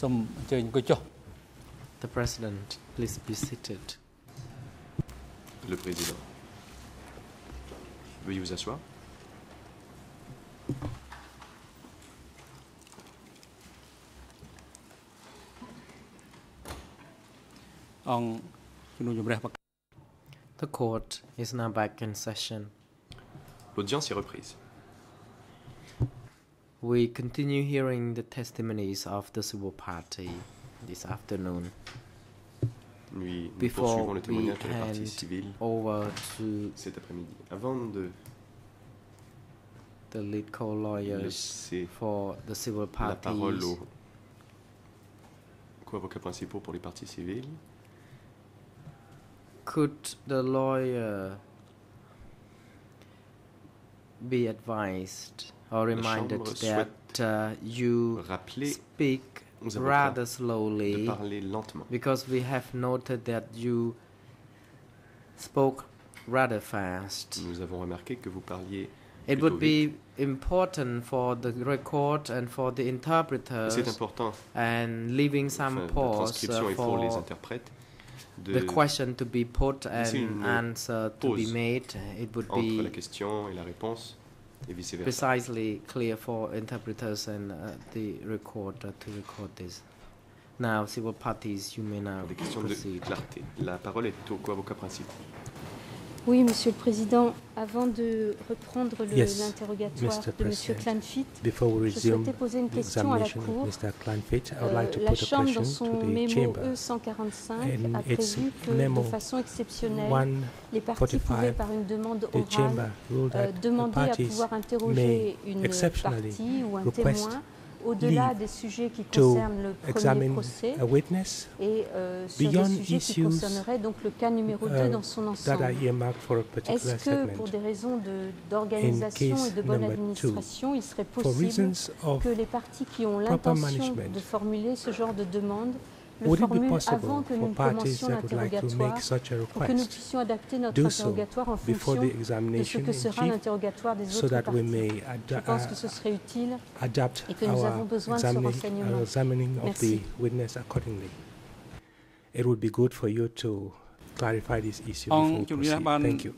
សូមអញ្ជើញអង្គុយចុះ The President, please be seated. Le Président. Veuillez vous asseoir. អង្គជំនុំជម្រះប្រកាស The court is now back in session. L'audience est reprise. We continue hearing the testimonies of the civil party this afternoon. Nous, Before le we de la partie civile over to cet après-midi. Avant de the lead co-lawyers for the civil la parole parties, aux co-avocats principaux pour les parties civiles, could the lawyer be advised or reminded that uh, you speak rather slowly because we have noted that you spoke rather fast. Nous avons remarqué que vous parliez It would be important for the record and for the interpreters and leaving some pause uh, for the question to be put and answer to be made. It would be et et vice-versa. precisely clear for interpreters and uh, the recorder to record this. Now, civil parties, you may now Des questions de proceed. clarté. La parole est au co-avocat principal. Oui, Monsieur le Président, avant de reprendre le- Yes, l'interrogatoire Mr. de Monsieur President. Klan Fit, Before we je resume souhaitais poser une the question à la examination Cour. of Mr. Kleinfeld, I would like to Euh, la put a Chambre, dans question son to the mémo chamber. E145, In a its prévu que memo de façon exceptionnelle, 145, les parties pouvaient, par une demande the orale, chamber ruled euh, that the demander à parties pouvoir interroger may une exceptionally partie ou un request témoin au-delà des sujets qui concernent le premier procès et euh, sur beyond des sujets qui concerneraient donc le cas numéro 2 uh, dans son ensemble. Est-ce que pour des raisons d'organisation et de bonne two, administration, il serait possible que les parties qui ont l'intention de formuler ce genre de demande Would it be possible for parties that would like to make such a request do so before the examination in chief, so that we may ad uh, adapt our examining, our uh, examining of the witness accordingly? It would be good for you to clarify this issue before proceed. Thank you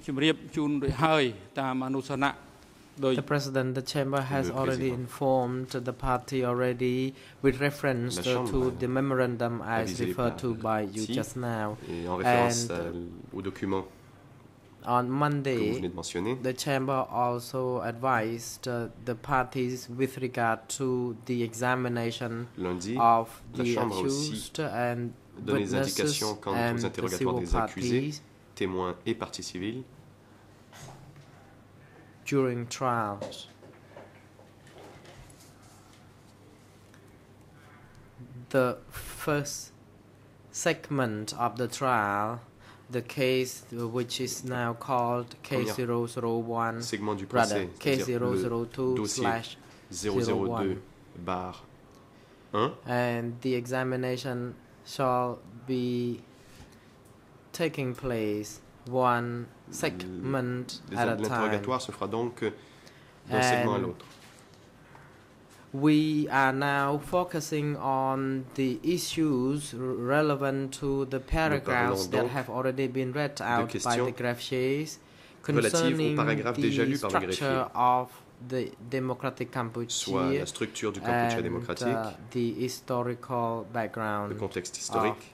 the president, the chamber has already informed the party already with reference to the memorandum as referred to by you just now. And on Monday, the chamber also advised uh, the parties with regard to the examination Lundi, of the accused and witnesses and the civil parties. témoins et parties civiles during trials. The first segment of the trial, the case which is now called case 001, segment du rather procès, case c'est-à-dire le 002 dossier slash 002 bar 1, and the examination shall be taking place one segment at a time. L'interrogatoire se fera donc d'un segment à And l'autre. We are now focusing on the issues relevant to the paragraphs that have already been read out by the greffiers concerning paragraphes déjà the le structure of the democratic Soit Kampuchea la structure du Kampuchea and démocratique, uh, the historical le background contexte historique,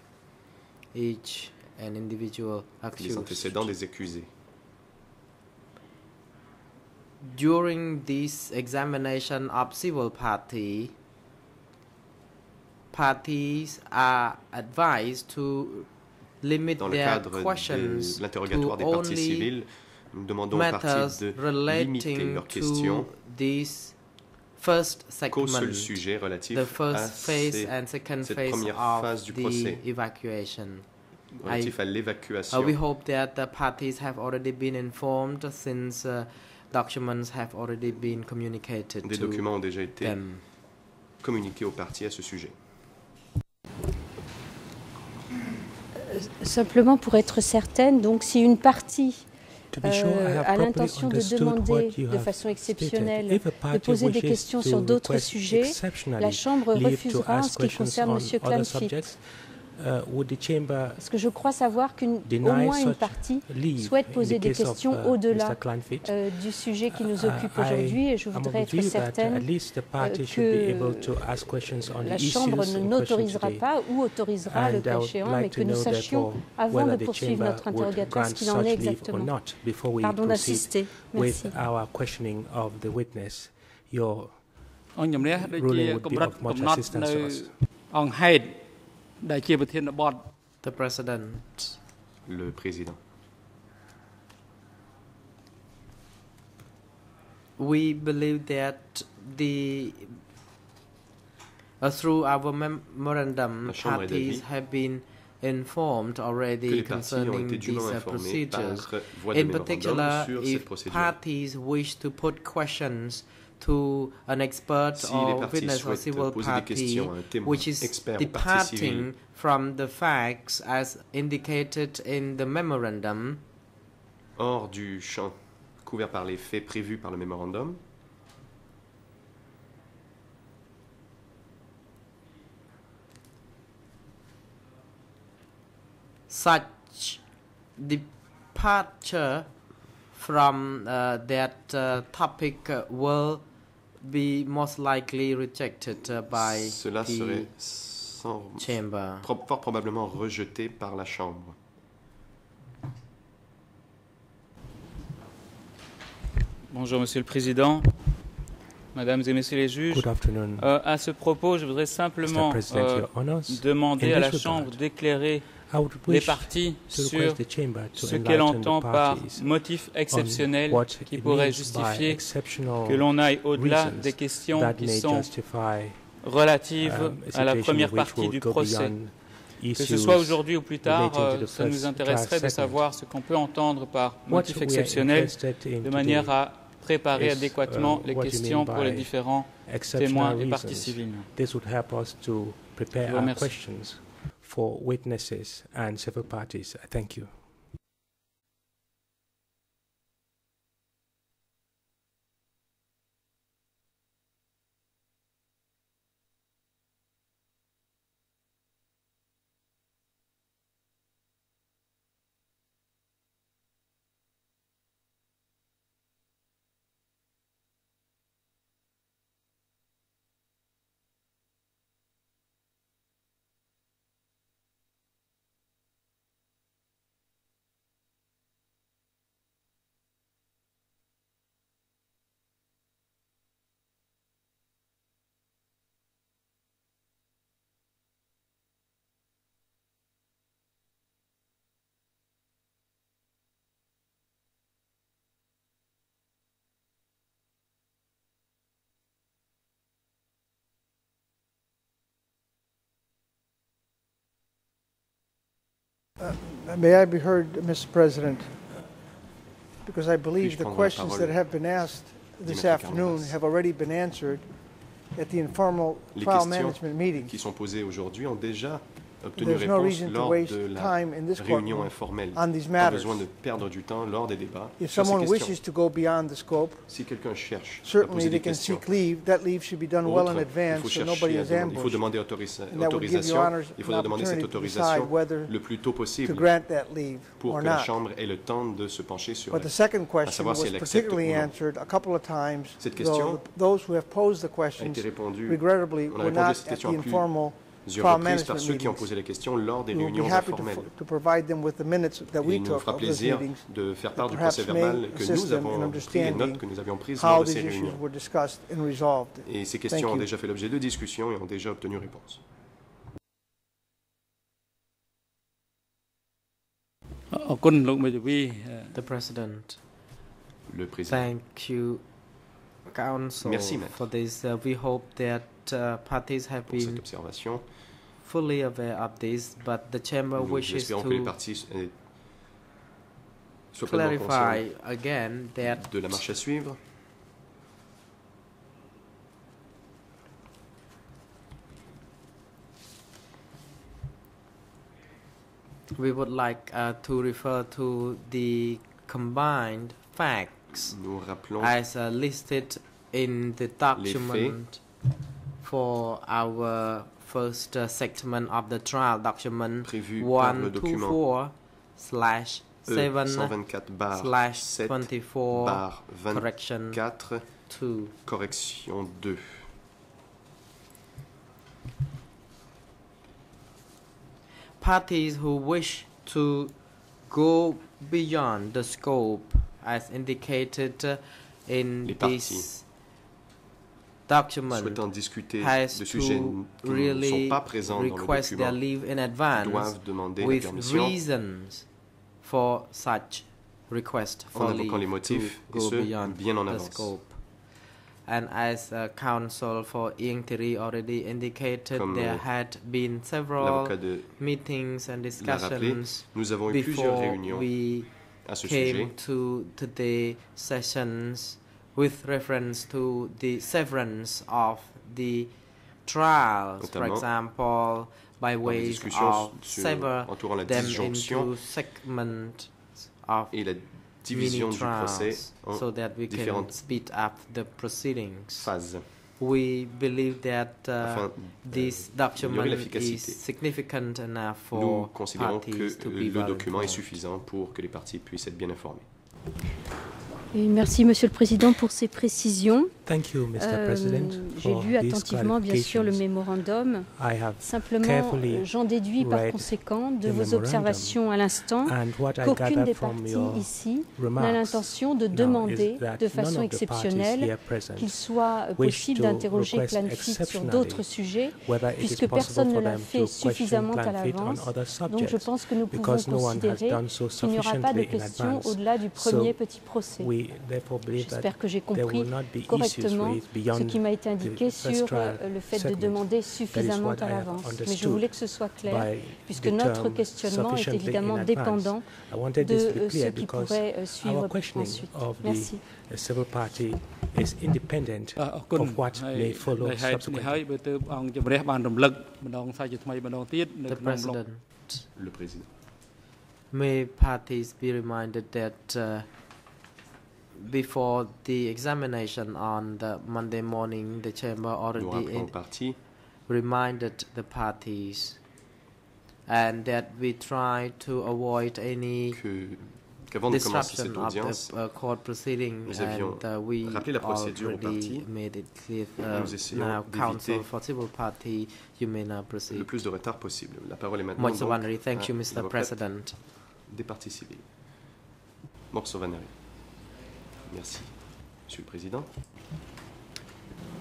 each and individual les antécédents des accusés. During this examination of civil party, parties are advised to limit Dans le their cadre questions de l'interrogatoire to des parties civiles, nous demandons aux parties de limiter leurs questions to this first qu'au seul sujet relatif the à first phase ces- and second cette phase première of phase du the procès. Relatif à Uh, l'évacuation. we hope that the parties have already been informed since uh, documents have already been communicated Des to documents ont déjà été them. communiqués aux parties à ce sujet. Simplement pour être certaine, donc si une partie euh, properly l'intention de demander de façon exceptionnelle de party poser des questions sur d'autres sujets, la Chambre refusera en ce qui questions concerne on M. other parce que je crois savoir qu'au moins une partie souhaite poser des questions au-delà euh, du sujet qui nous occupe aujourd'hui et je voudrais être certaine euh, que la Chambre n'autorisera pas ou autorisera le cas échéant, mais que nous sachions avant de poursuivre notre interrogatoire ce qu'il en est exactement. Pardon d'assister. Merci. Your ruling would. អង្គហេតុដែលជាប្រធានបទ The President. Le président. We believe that the uh, through our memorandum, La Chambre est parties d'avis have been informed Que already les parties ont concerning été these dûment uh, informées par procedures. voie de In mémorandum particular, sur cette if procédure. parties wish to put questions to an expert Si or witness or civil party, which is departing from the facts as indicated in the memorandum, hors du champ couvert par les faits prévus par le mémorandum, such departure from uh, that uh, topic uh, will be most likely rejected by cela the serait sans, chamber. pro- fort probablement rejeté par la Chambre. Bonjour Monsieur le Président, Mesdames et Messieurs les juges. good afternoon, Euh, à ce propos, je voudrais simplement euh, demander In à la Chambre d'éclairer les wish parties to sur request the chamber to ce qu'elle enlighten the entend par parties motif on exceptionnel what qui it pourrait means by justifier exceptional que l'on aille au-delà reasons des questions that qui may sont justify relatives um, a à la situation première which partie will du go procès. beyond Que ce issues soit aujourd'hui ou plus tard, relating to euh, the ça nous first intéresserait de trial savoir ce qu'on peut entendre par What motif we are exceptionnel interested in de manière today, à préparer is, adéquatement uh, les what you questions mean pour les by différents exceptional témoins et parties reasons. civiles. This would help us to Je prepare vous our remercie. For witnesses and civil parties. Thank you. Uh, may I be heard, Mr. President? Because I believe the questions that have been asked this afternoon have already been answered at the informal Les trial management meetings. qui sont posées aujourd'hui ont déjà obtenu réponse lors de la réunion. Pas besoin de perdre du temps lors des débats. Si quelqu'un cherche à poser des questions, il faut il faut demander autorisation. Cette autorisation le plus tôt possible pour que la Chambre ait le temps de se pencher sur. Cette question a été répondue, on a répondu reprises par ceux qui ont posé la question lors des réunions informelles. Il nous fera plaisir de faire part du procès verbal que nous avons pris, les notes que nous avions prises lors de ces réunions. Et ces questions ont déjà fait l'objet de discussions et ont déjà obtenu réponse. The President. Le président. Thank you, Council, Merci, for this. Uh, we hope that uh, parties have pour been cette observation. Fully aware of this, but the Chamber Nous wishes espérons que les to euh, clarify again that de la marche à suivre. we would like uh, to refer to the combined facts as uh, listed in the document for our first uh, segment of the trial document prévu par le document 124 slash E 7 124 bar slash 7 24 bar correction 24 2. correction 2. Parties who wish to go beyond the scope as indicated uh, in this Souhaitant discuter de sujets to qui ne really sont pas présents dans le request document leave in advance doivent demander la with permission reasons for such request en for invoquant les motifs to et go ce beyond bien en the avance. scope. And as uh, counsel for Ieng Sary already indicated, Comme, there had been several meetings and rappelé, discussions nous avons eu before we à ce sujet came to today sessions with reference to the severance of the trials, for example, by discussions of sever them into segments of et la division du procès en so that we can speed up the proceedings. phases We believe that uh, afin this document is significant enough Nous for considérons parties que to be le document est suffisant pour que les parties puissent être bien informées. Merci, Monsieur le Président, pour ces précisions. Thank you, Mr. Euh, President. J'ai for lu these attentivement, bien sûr, le clarifications. mémorandum. I have Simplement, carefully euh, j'en déduis par read conséquent de the vos memorandum observations à l'instant and what I qu'aucune gather des from parties your ici n'a remarks l'intention de now demander is that de none façon of the parties exceptionnelle here present qu'il soit euh, wish possible to d'interroger request Klan Fit sur exceptionally d'autres sujets, whether it is puisque possible personne ne for l'a them fait to question suffisamment à Klan Fit on l'avance. other Donc je subjects pense que nous pouvons because no one has considérer done so qu'il n'y aura pas de sufficiently in questions advance. au-delà du So, premier petit procès. We therefore believe that J'espère que j'ai there compris will not be issues correctement ce qui m'a été indiqué sur euh, le fait de demander suffisamment à l'avance. Mais je voulais que ce soit clair, puisque notre questionnement est évidemment dépendant de euh, ce qui pourrait euh, suivre ensuite. Merci. The President. May parties be reminded that uh, before the examination on the Monday morning, the chamber already in- reminded the parties and that we try to avoid any que- qu'avant de commencer disruption cette of audience, the uh, court proceeding nous avions and uh, we rappelé la procédure aux parties. made it clear uh, Nous essayons d'éviter civil party you may now le proceed plus de retard possible. La parole est maintenant donc thank à you Mr. President des parties civiles. Morceau. Merci. Monsieur le Président,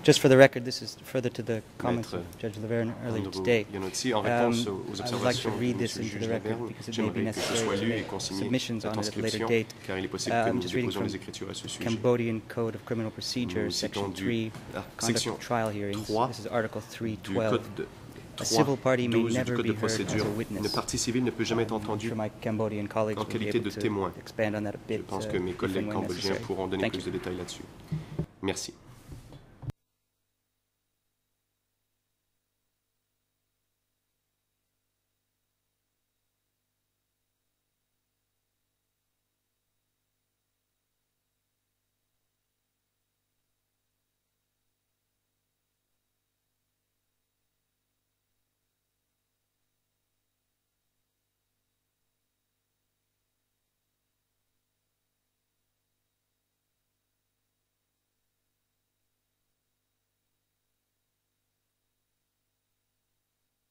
Just for the record, this is further to the comments Maître of Judge Lavergne earlier today. Um, I would like to read this into the record because it may be j'aimerais que ce soit necessary to make submissions on it at a later date. car il est possible Uh, I'm just reading from les écritures à ce sujet. Cambodian Code of Criminal Procedure, Section 3, ah, Conduct of Trial Hearings. 3 This is Article du 3.12 du Code. Une partie civile ne peut jamais être entendue en qualité de témoin. Je pense que mes collègues cambodgiens pourront donner plus de détails là-dessus. Merci.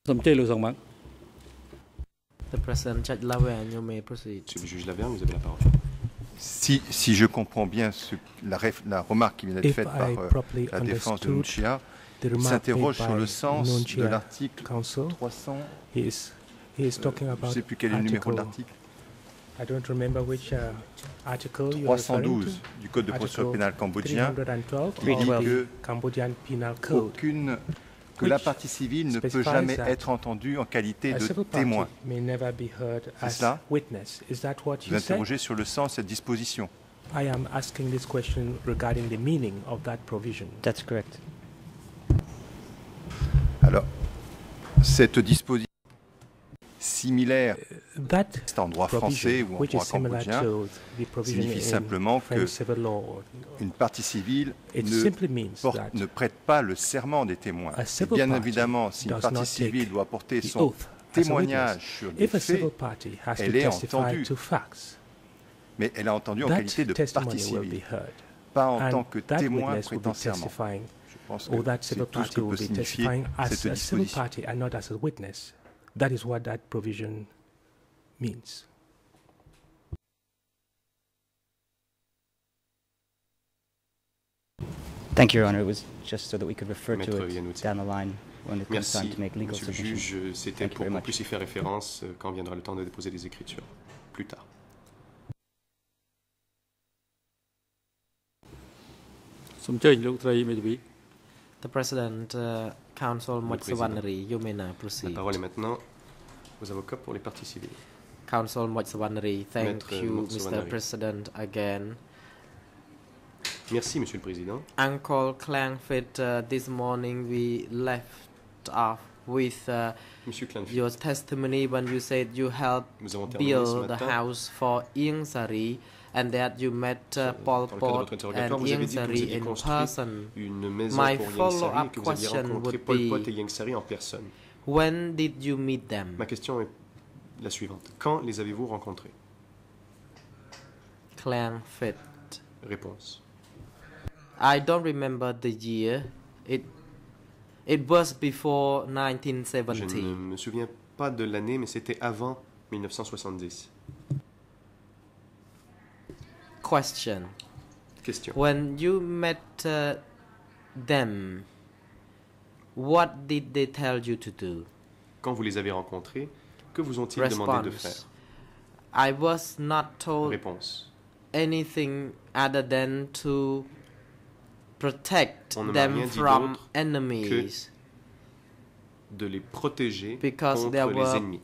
Somme chê lưu sòng mắng the President Judge Laverne you may proceed Monsieur le juge Laverne, vous avez la parole. Si, si je comprends bien ce- la, la remarque qui vient d'être faite par I euh, la défense de Nunchia, the s'interroge sur le sens de Nunchia l'article Council, 300. he is, he is talking Je about ne sais plus quel est le numéro de article, l'article. I don't remember which uh, article you're referring to. 312 du Code de procédure pénale cambodgien 312 qui dit the que Cambodian Penal Code. aucune que la partie civile ne peut jamais être entendue en qualité de témoin. C'est cela Vous interrogez sur le sens de cette disposition. I am asking this question regarding the meaning of that provision. That's correct. Alors, cette disposition, similaire That c'est en droit français provision, ou en which droit is similar cambodgien, to the provision signifie in simplement French que civil law, une partie civile it ne, simply means porte- that ne prête pas le serment des témoins. a Et civil bien party évidemment, si une does partie not civile take doit apporter the son oath as a témoignage witness. sur des If a civil faits, party has to elle est testify entendue. to facts, mais elle a entendu en that qualité de partie testimony will civile, be heard. pas en and tant que that témoin witness will prêtant be serment. testifying, Je pense or que that c'est civil tout ce party que will peut be signifier testifying as cette a civil disposition. That is what that provision means. Thank you, Your Honor. It was just so that we could refer to it down the line when it comes time to c'était pour qu'on faire référence euh, quand viendra le temps de déposer les écritures, plus tard. Moch Sovannary, you may now La proceed. parole est maintenant aux avocats pour les parties civiles. Counsel Moch Sovannary, thank Maître you, Mr. President, again. Merci, Monsieur le Président. Uncle Klan Fit, uh, this morning we left off with uh, your testimony when you said you helped nous avons terminé ce build the house for Sary and that you met uh, Pol Pot and vous Sari in person. My Yang follow-up question rencontré would Pol be- Pot Yang en personne. When did you meet them? Ma question est la suivante. Quand les avez-vous rencontrés? Clangfit. Réponse. I don't remember the year. It it was before Je 1970. ne me souviens pas de l'année, mais c'était avant 1970. Question. Question. When you met uh, them, what did they tell you to do? Quand vous les avez rencontrés, que vous ont-ils demandé de faire? I was not told Réponse. anything other than to protect them from d'autre enemies. De les protéger Because contre there les were ennemis.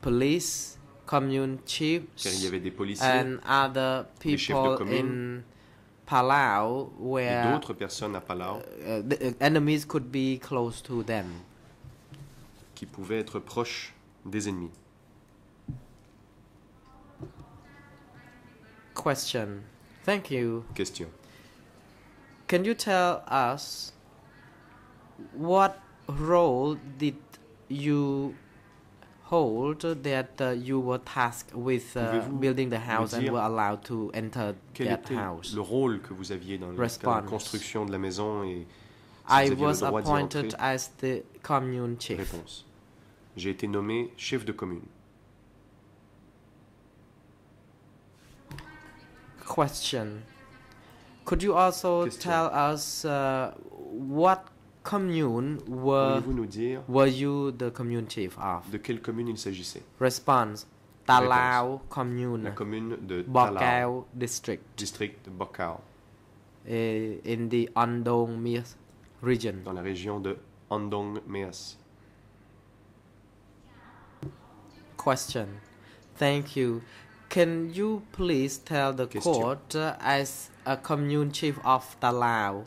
Police, commune chiefs, Car il y avait des policiers and other des chefs de people in Palau where d'autres personnes à Palau uh, the uh, enemies could be close to them. qui pouvaient être proches des ennemis. Question. Thank you. Question. Can you tell us what role did you hold that uh, you were tasked with uh, building the house and were allowed to enter Quel that était house? le rôle que vous aviez dans la construction de la maison et si I vous was le droit appointed as the commune chief. Réponse. J'ai été nommé chef de commune. Question. Could you also Question. tell us uh, what commune were nous dire were you the commune chief of? de quelle commune il s'agissait Response. Talao commune, La commune de Talao, Bokao district, district de Bokao, eh, in the Andong Meas region. dans la région de Andong Meas. Question. Thank you. Can you please tell the Question. court uh, as a commune chief of Talao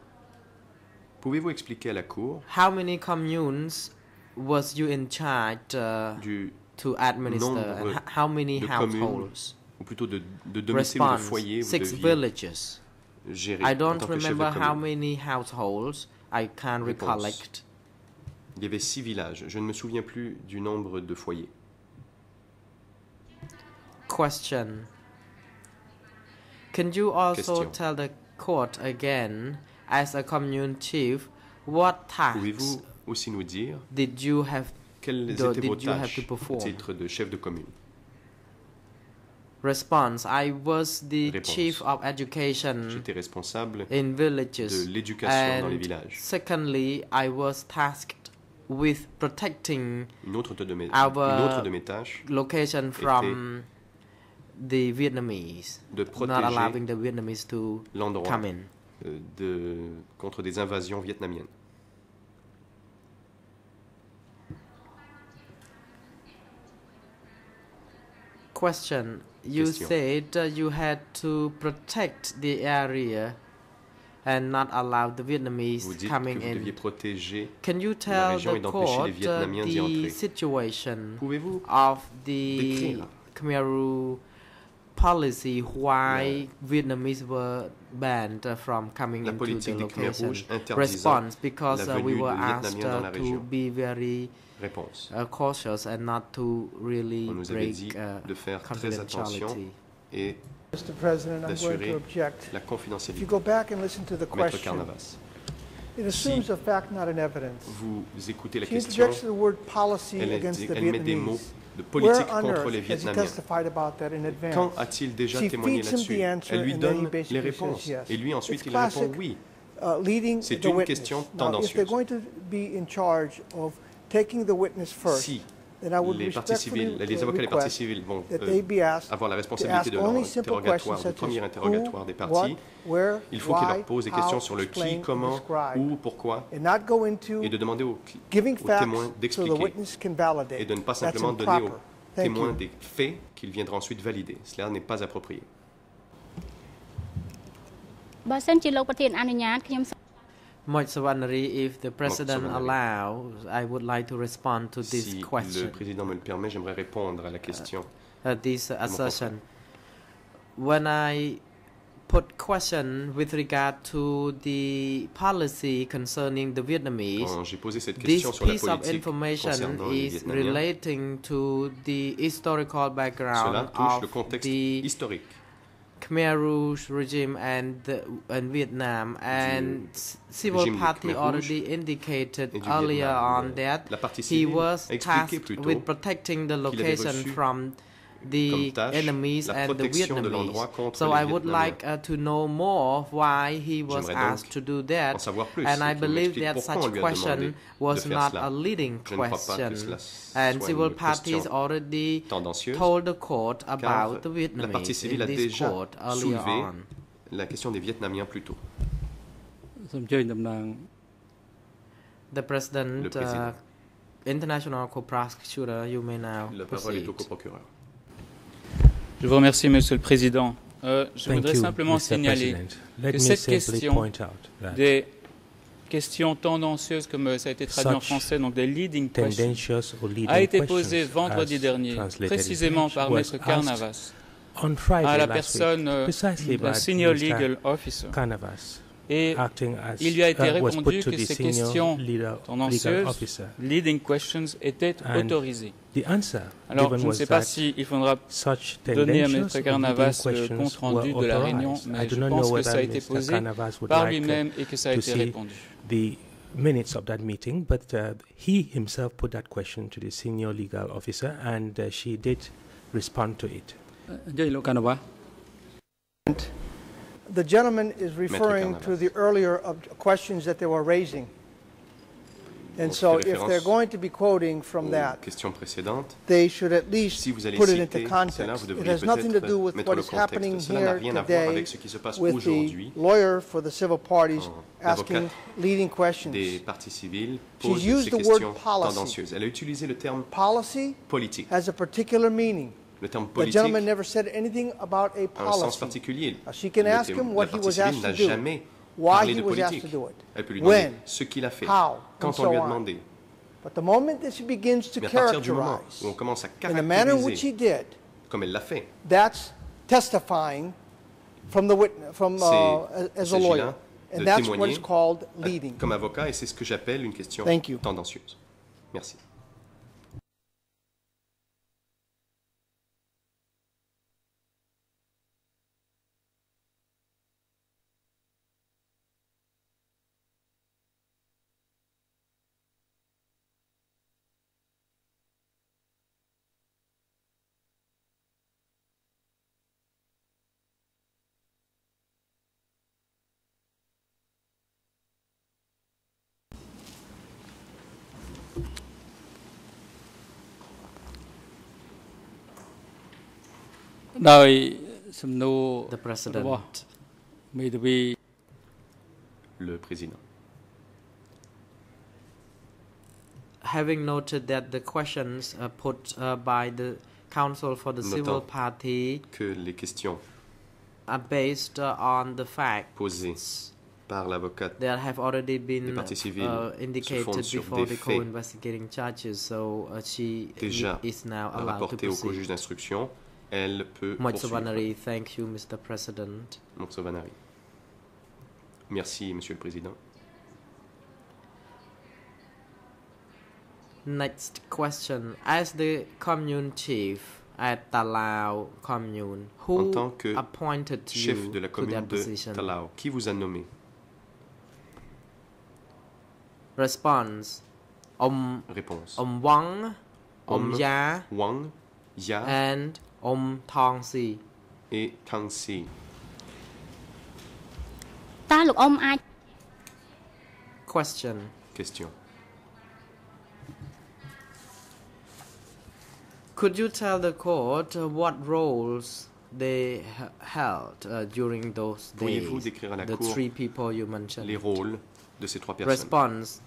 Pouvez-vous expliquer à la Cour how many communes was you in charge uh, du, to administer? And how many de households? ou plutôt de, de domiciles ou de foyers Six deviez villages. gérer I don't de remember how many households. I can't Réponse. recollect. Il y avait six villages. Je ne me souviens plus du nombre de foyers. Question. Can you also Question. tell the court again, as a commune chief, what tasks Pouvez-vous aussi nous dire did you have? quelles étaient did vos you have to perform? titre de chef de commune? Response. I was the Réponse. chief of education J'étais responsable in de villages. l'éducation dans les villages. secondly, I was tasked with protecting Une autre de mes, Our- une autre de mes tâches, location from the Vietnamese, de not protéger allowing the Vietnamese to l'endroit come in. De, contre des invasions vietnamiennes. Question. You Question. said you had to protect the area and not allow the Vous Vietnamese dites que coming vous deviez in. protéger. Can you tell région et the d'empêcher court les uh, Vietnamiens the situation Pouvez-vous of the Khmer policy why Vietnamese were banned uh, from coming la into the politique des location? Response because uh, we were asked uh, to be very Réponse. uh, cautious and not to really On nous dit break uh, de faire très attention confidentiality. et Mr. President, I'm going to object. la If you go back and listen to the Maître question, Karnavas, it assumes a fact, not an evidence. vous écoutez la She question, interjects the word policy elle, against the elle met des mots Vietnamese. de politique contre les Vietnamiens? Quand a-t-il déjà témoigné là-dessus? Elle lui donne les réponses et lui ensuite il répond oui. C'est une question tendancieuse. Si les parties respectfully civiles, les uh, avocats des parties request civiles vont that euh, they be asked avoir la to responsabilité ask de leur only simple questions interrogatoire, du such premier as interrogatoire who, des what, parties, where, il faut qu'il why, leur pose des how, questions sur le qui, explain, and comment, describe, où, pourquoi, and not go into et de demander aux, cli- giving aux facts témoins so the d'expliquer witness can validate. et de ne pas That's simplement donner aux improper. Thank témoins you. des faits qu'il viendra ensuite valider. Cela n'est pas approprié. Moïse Wannery, if the president allows, I would like to respond to this si question. le président me le permet, j'aimerais répondre à la uh, question. Uh, uh, this assertion. When I put question with regard to the policy concerning the Vietnamese, this piece of information is relating to the historical background of the historique Khmer Rouge regime and the, and Vietnam and civil party already indicated earlier Vietnam. on that he was tasked with protecting the location from the enemies and the Vietnamese. So I would like uh, to know more why he was asked to do that. And I believe that such question was not cela. a leading question. And civil parties already told the court about the Vietnamese in this court earlier on. La question des Vietnamiens plus tôt. The president, uh, international co-prosecutor, you may now proceed. Je vous remercie, Monsieur le Président. Euh, je Thank voudrais you, simplement Mr. signaler. Let que cette question des questions tendancieuses, comme euh, ça a été traduit en français, donc des leading questions, a été posée vendredi dernier, précisément par Maître Carnavas, à la personne week, euh, senior legal officer. Carnavas, Et acting as il lui a été uh, répondu put to que the ces senior questions leader, legal tendancieuses, officer. leading questions, étaient And autorisées. The answer Alors, je ne sais pas s'il faudra such donner à or Carnavas le questions compte rendu were de la réunion, mais je pense que ça a été posé par uh, lui-même et que ça a été répondu. the minutes of that meeting, but uh, he himself put that question to the senior legal officer, and uh, she did respond to it. អ The gentleman is referring to the earlier of questions that they were raising. And so if they're going to be quoting from that, they should at least si put it into cela, context. vous It has nothing to do with what is happening. Cela here today avec ce qui se passe with the lawyer for the civil parties asking leading questions. Des parties civiles She's used the word policy. Elle a utilisé le terme Policy politique. has a particular meaning. Le terme The politique gentleman never said anything about a a un sens policy. particulier. Now, she can ask him what he partie was civile asked n'a to do, jamais why parlé he de was asked politique. to do it, Elle peut lui demander when, ce qu'il a fait, how, quand and on lui a on. demandé. But the moment that she begins to Mais à partir du moment characterize où on commence à in the manner in which he caractériser did, comme elle l'a fait, that's testifying from the witness, from uh, C'est- as a lawyer, là de and that's what témoigner is called leading. comme avocat et c'est ce que j'appelle une question Thank you. tendancieuse. Merci. ដោយសំណួរ The របស់ President, មេធាវី Le président. having noted that the questions uh, put uh, by the counsel for the civil Notant. party Que les questions are based uh, on the facts posées par l'avocate There have already des been parties civiles uh, se fonde indicated sur before des the faits co-investigating charges, so uh, she déjà is now allowed to rapportés au co-juge proceed. d'instruction, elle peut thank you, Mr. President. Morsovanari. Merci, Monsieur le Président. Next question. As the commune chief at Talao commune, En who tant que appointed chef you de la commune de? Talao, qui vous a nommé? Response. Om Réponse. Om Wang, Om Om Ya, Wang, Ya and Om Tong Si. et Kang Si. តើលោកអ៊ំអាច Question. Question. Could you tell the court uh, what roles they h- held uh, during those Pourriez-vous days? décrire à la The cour three people you mentioned. les rôles de ces trois personnes Response.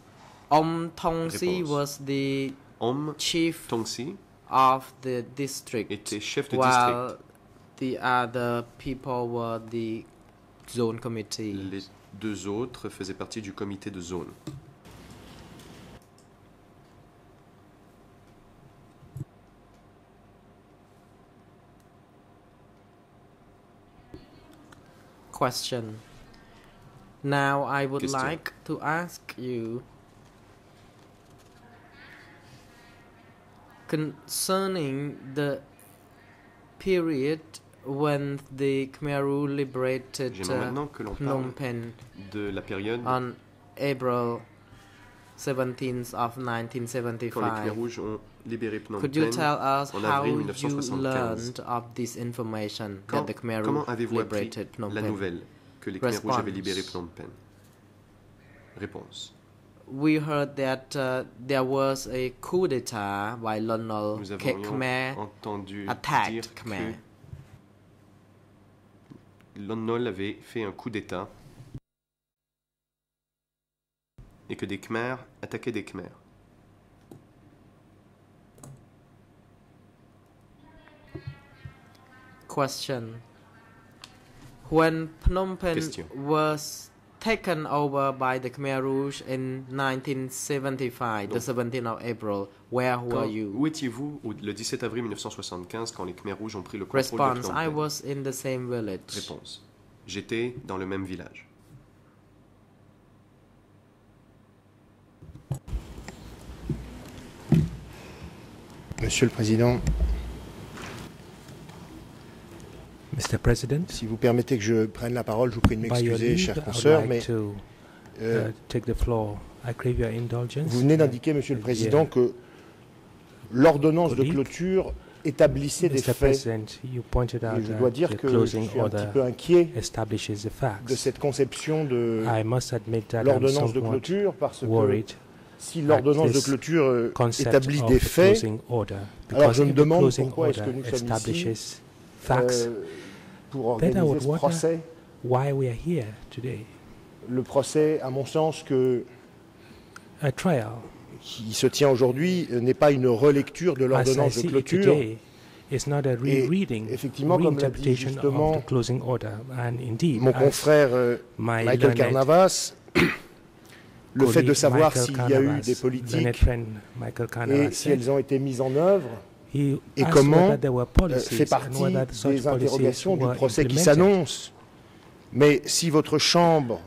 Om Tong Si Réponse. was the Om chief Tongsi of the district, chef de while district. the other people were the zone committee. Les deux autres faisaient partie du comité de zone. Question. Now I would Question. like to ask you concerning the period when the Khmer Rouge liberated uh, Phnom Penh de la période on April 17th of quand les Khmer 1975. Rouges ont libéré Phnom Could you tell us how you learned of this information Quand- that the Khmer Rouge liberated Phnom la Penh? nouvelle que les Khmer Rouges avaient libéré Phnom Penh Réponse. We heard that uh, there was a coup d'état by Lon Nol Khmer attacked Khmer. Nol avait fait un coup d'État et que des Khmers attaquaient des Khmers. Question. When Phnom Penh Question. was taken over by the Khmer Rouge in 1975, the Donc. 17th of April, where were you? où étiez-vous le 17 avril 1975 quand les Khmer Rouges ont pris le contrôle de Response. Phnom I Penh was in the same village. Réponse. J'étais dans le même village. Monsieur le Président, Mr. President, si vous permettez que je prenne la parole, je vous prie de m'excuser, chers consoeurs, mais like to euh, uh, take the floor. I crave your indulgence. vous venez d'indiquer, Monsieur le Président, yeah. que l'ordonnance de clôture établissait des faits. Et je dois dire que je suis un petit peu inquiet de cette conception de l'ordonnance de clôture, parce que si l'ordonnance de clôture euh, établit des faits, closing order. alors je me demande pourquoi est-ce que nous sommes ici establishes facts, euh, pour organiser ce wonder procès. why we are here today? Le procès, à mon sens, que A trial, qui se tient aujourd'hui euh, n'est pas une relecture de l'ordonnance de clôture. is not a rereading, effectivement, comme l'a dit justement of the closing order. And indeed, Mon confrère euh, my Michael Carnavas, le fait de savoir s'il y a eu des politiques et si elles ont été mises en œuvre, et, comment euh, fait partie des interrogations du procès qui s'annonce. Mais si votre Chambre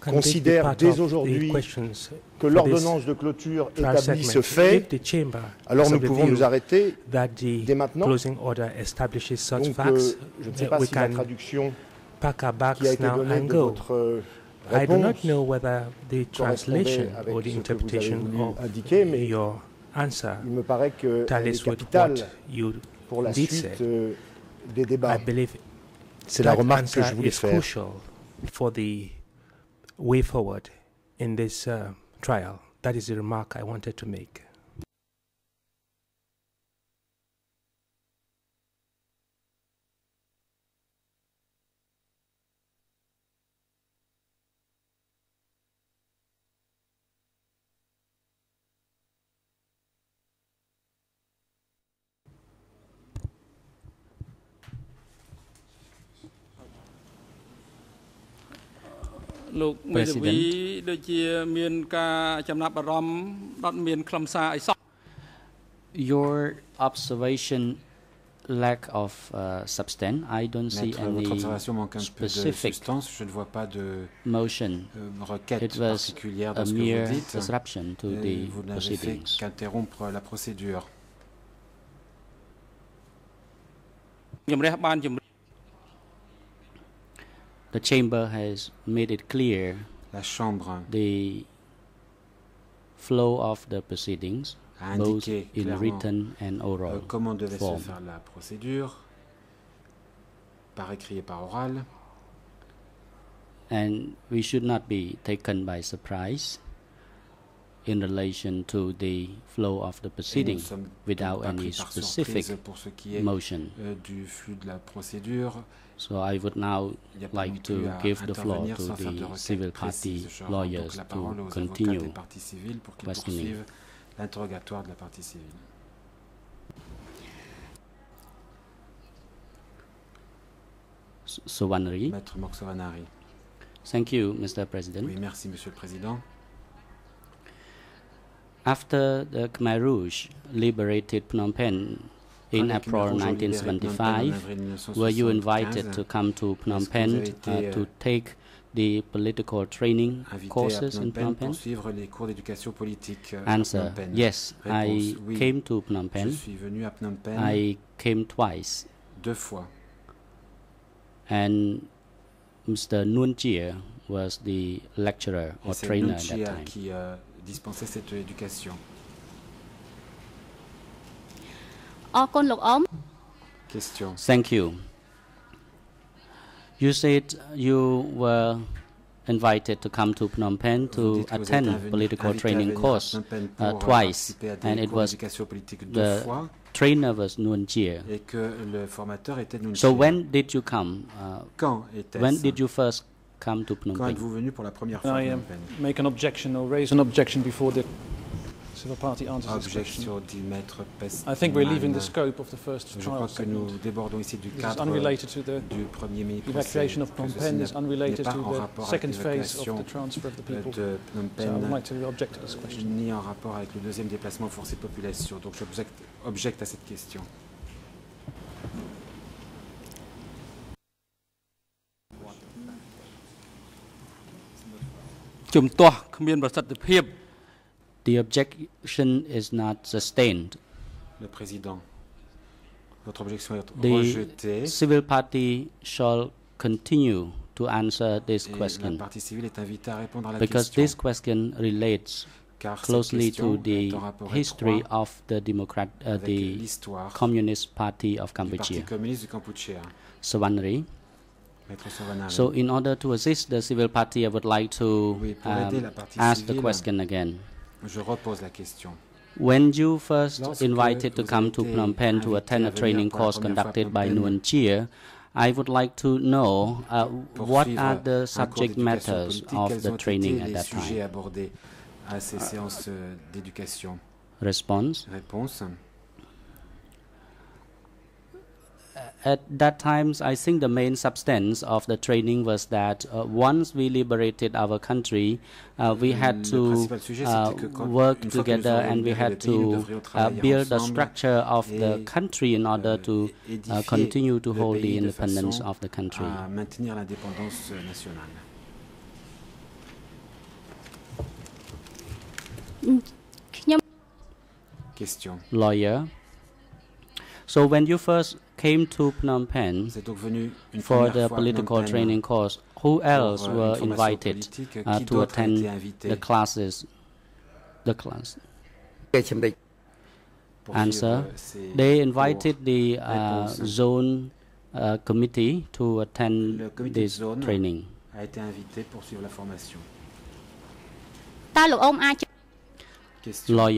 considère dès aujourd'hui que l'ordonnance de clôture établit ce fait, alors nous pouvons nous arrêter dès maintenant. Donc, euh, je ne sais pas si la traduction qui a été donnée de votre euh, réponse correspondait avec ce que vous avez indiqué, mais answer il me paraît qu'elle tallies est what you did say. euh. I believe C'est la remarque que je voulais faire. crucial for the way forward in this uh, trial. That is the remark I wanted to make. លោកមេធាវី President. ដូចជាមានការចំណាប់អារម្មណ៍អត់មានខ្លឹមសារអីសោះ Your observation lack of uh, substance. I don't see Maître, votre any observation manque un peu de specific substance. Je ne vois pas de motion. euh, requête It was particulière a dans ce que mere vous dites. disruption to Et the vous n'avez fait proceedings. qu'interrompre la procédure. ជំរះបានជំរះ The chamber has made it clear La Chambre the flow of the proceedings, a both indiqué in written and euh, oral comment devait form. se faire la procédure, par écrit et par oral. And we should not be taken by surprise in relation to the flow of the proceeding without any specific surprise pour ce qui est motion. euh, du flux de la procédure. So I would now Il n'y a pas non like to give the floor to sans faire de the civil party lawyers donc la parole to continue des parties civiles pour qu'ils questioning. poursuivent l'interrogatoire de la partie civile. S- Sovannary. Maître Moch Sovannary. Thank you, Mr. President. Oui, merci, Monsieur le Président. After the Khmer Rouge liberated Phnom Penh in Quand les Khmer April Rouges ont libéré Phnom Penh en 1975, were you invited to come to Phnom est-ce que vous Penh uh, to euh, take the political training courses in Phnom Phnom Penh Penh? pour suivre les cours d'éducation politique euh, à Answer Yes, I came to Phnom Penh. suis venu à Phnom Penh I came twice, deux fois. and Mr. Nuon Chea was the lecturer or trainer at that time. dispenser cette éducation Question. Thank you. You said you were invited to come to Phnom Penh to attend political training course uh, twice, and it was the trainer was Nguyen Jie. So when did you come? Uh, when did you first come to Phnom Quand Penh? êtes-vous venu pour la première fois à I Phnom um, Penh? make an objection or raise an objection before the civil party answers this question? Objection du maître I think we're leaving the Man. scope of the first Je trial crois que nous segment. débordons ici du This is cadre unrelated to the du premier mini evacuation of Phnom Penh is unrelated pas to en the rapport avec second phase of l'évacuation the transfer of the people. de Phnom So I would Penh like to object to this question. ni en rapport avec le deuxième déplacement forcé de population. Donc j'objecte objecte à cette question. ។ The objection is not sustained. Le président. Votre objection est the rejetée. Civil party shall continue to answer this Et question. La civile est invitée à répondre à la because question. this question relates closely to the history of the Democrat, uh, the Communist Party of Cambodia. Sovannary, so, in order to assist the civil party, I would like to um, ask the question again. Je repose la question. When you first invited to come to Phnom Penh to attend à training course première fois à conducted by Nuon Chea, I would like to know uh, what are the subject matters of the training at that time. abordés à ces séances euh, Response. Réponse. At that time, I think the main substance of the training was that uh, once we liberated our country, uh, we had to uh, c'était que quand- work une fois que nous together and we had le pays, nous to uh, build the structure of the country in order to uh, continue to hold the independence of the country. à maintenir l'indépendance euh, nationale. Question. Lawyer. So when you first came to Phnom Penh Vous êtes donc venu une for the political training course, who else euh, were invited uh, to attend the classes? The class. Answer. They invited the uh, zone uh, committee to attend Le comité de this zone training.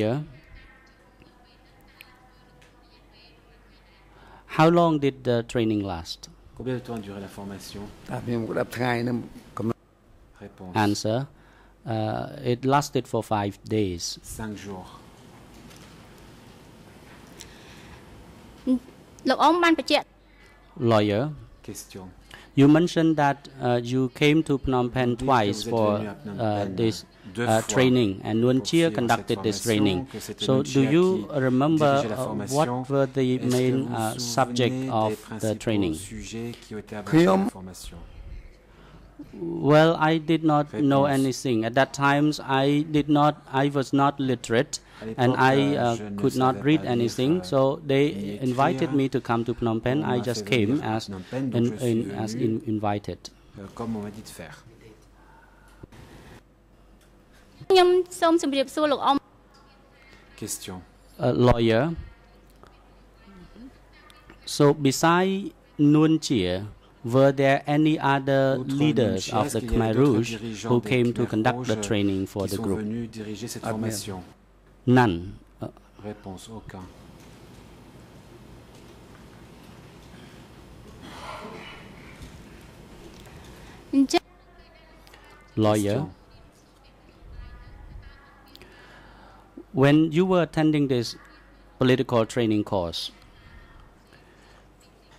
a How long did the training last? Combien de temps a duré la formation Réponse. Answer. Uh, it lasted for five days. Cinq jours. លោកអមបានបញ្ជាក់ Lawyer. Question. You mentioned that uh, you came to Phnom Penh Vous dites que twice vous êtes for venu à Phnom uh, Penh this deux uh, training, and Nuon pour Chea conducted this training. So, do you remember uh, what were the main vous vous uh, subject of the training? sujets qui ont été abordés dans la formation Well, I did not know anything at that times. I did not. I was not literate, and I euh, uh, could not read anything. euh, So they invited me to come to Phnom Penh. I just came as Phnom Penh, donc in, je suis in, as venu. in invited. euh, comme on m'a dit de faire. Question. A lawyer. So beside Nuon Chea were there any other leaders of the Khmer Rouge who came to conduct the training for the group? None ah, uh, Lawyer. When you were attending this political training course,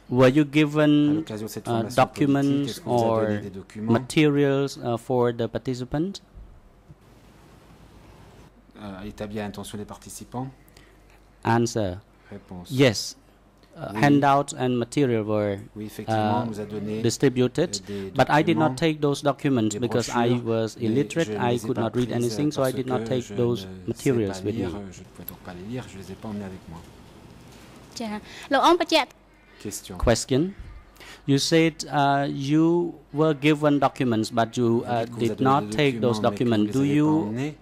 were you given l'occasion de cette uh, documents est-ce qu'on vous a donné or materials uh, for the participants? euh, établis à des participants Answer: Réponse. Yes uh, handouts and material were uh, distributed. But I did not take those documents because I was illiterate. I could not read anything, so I did not take those materials with me. Question. You said uh, you were given documents, but you uh, did not take those documents. Do you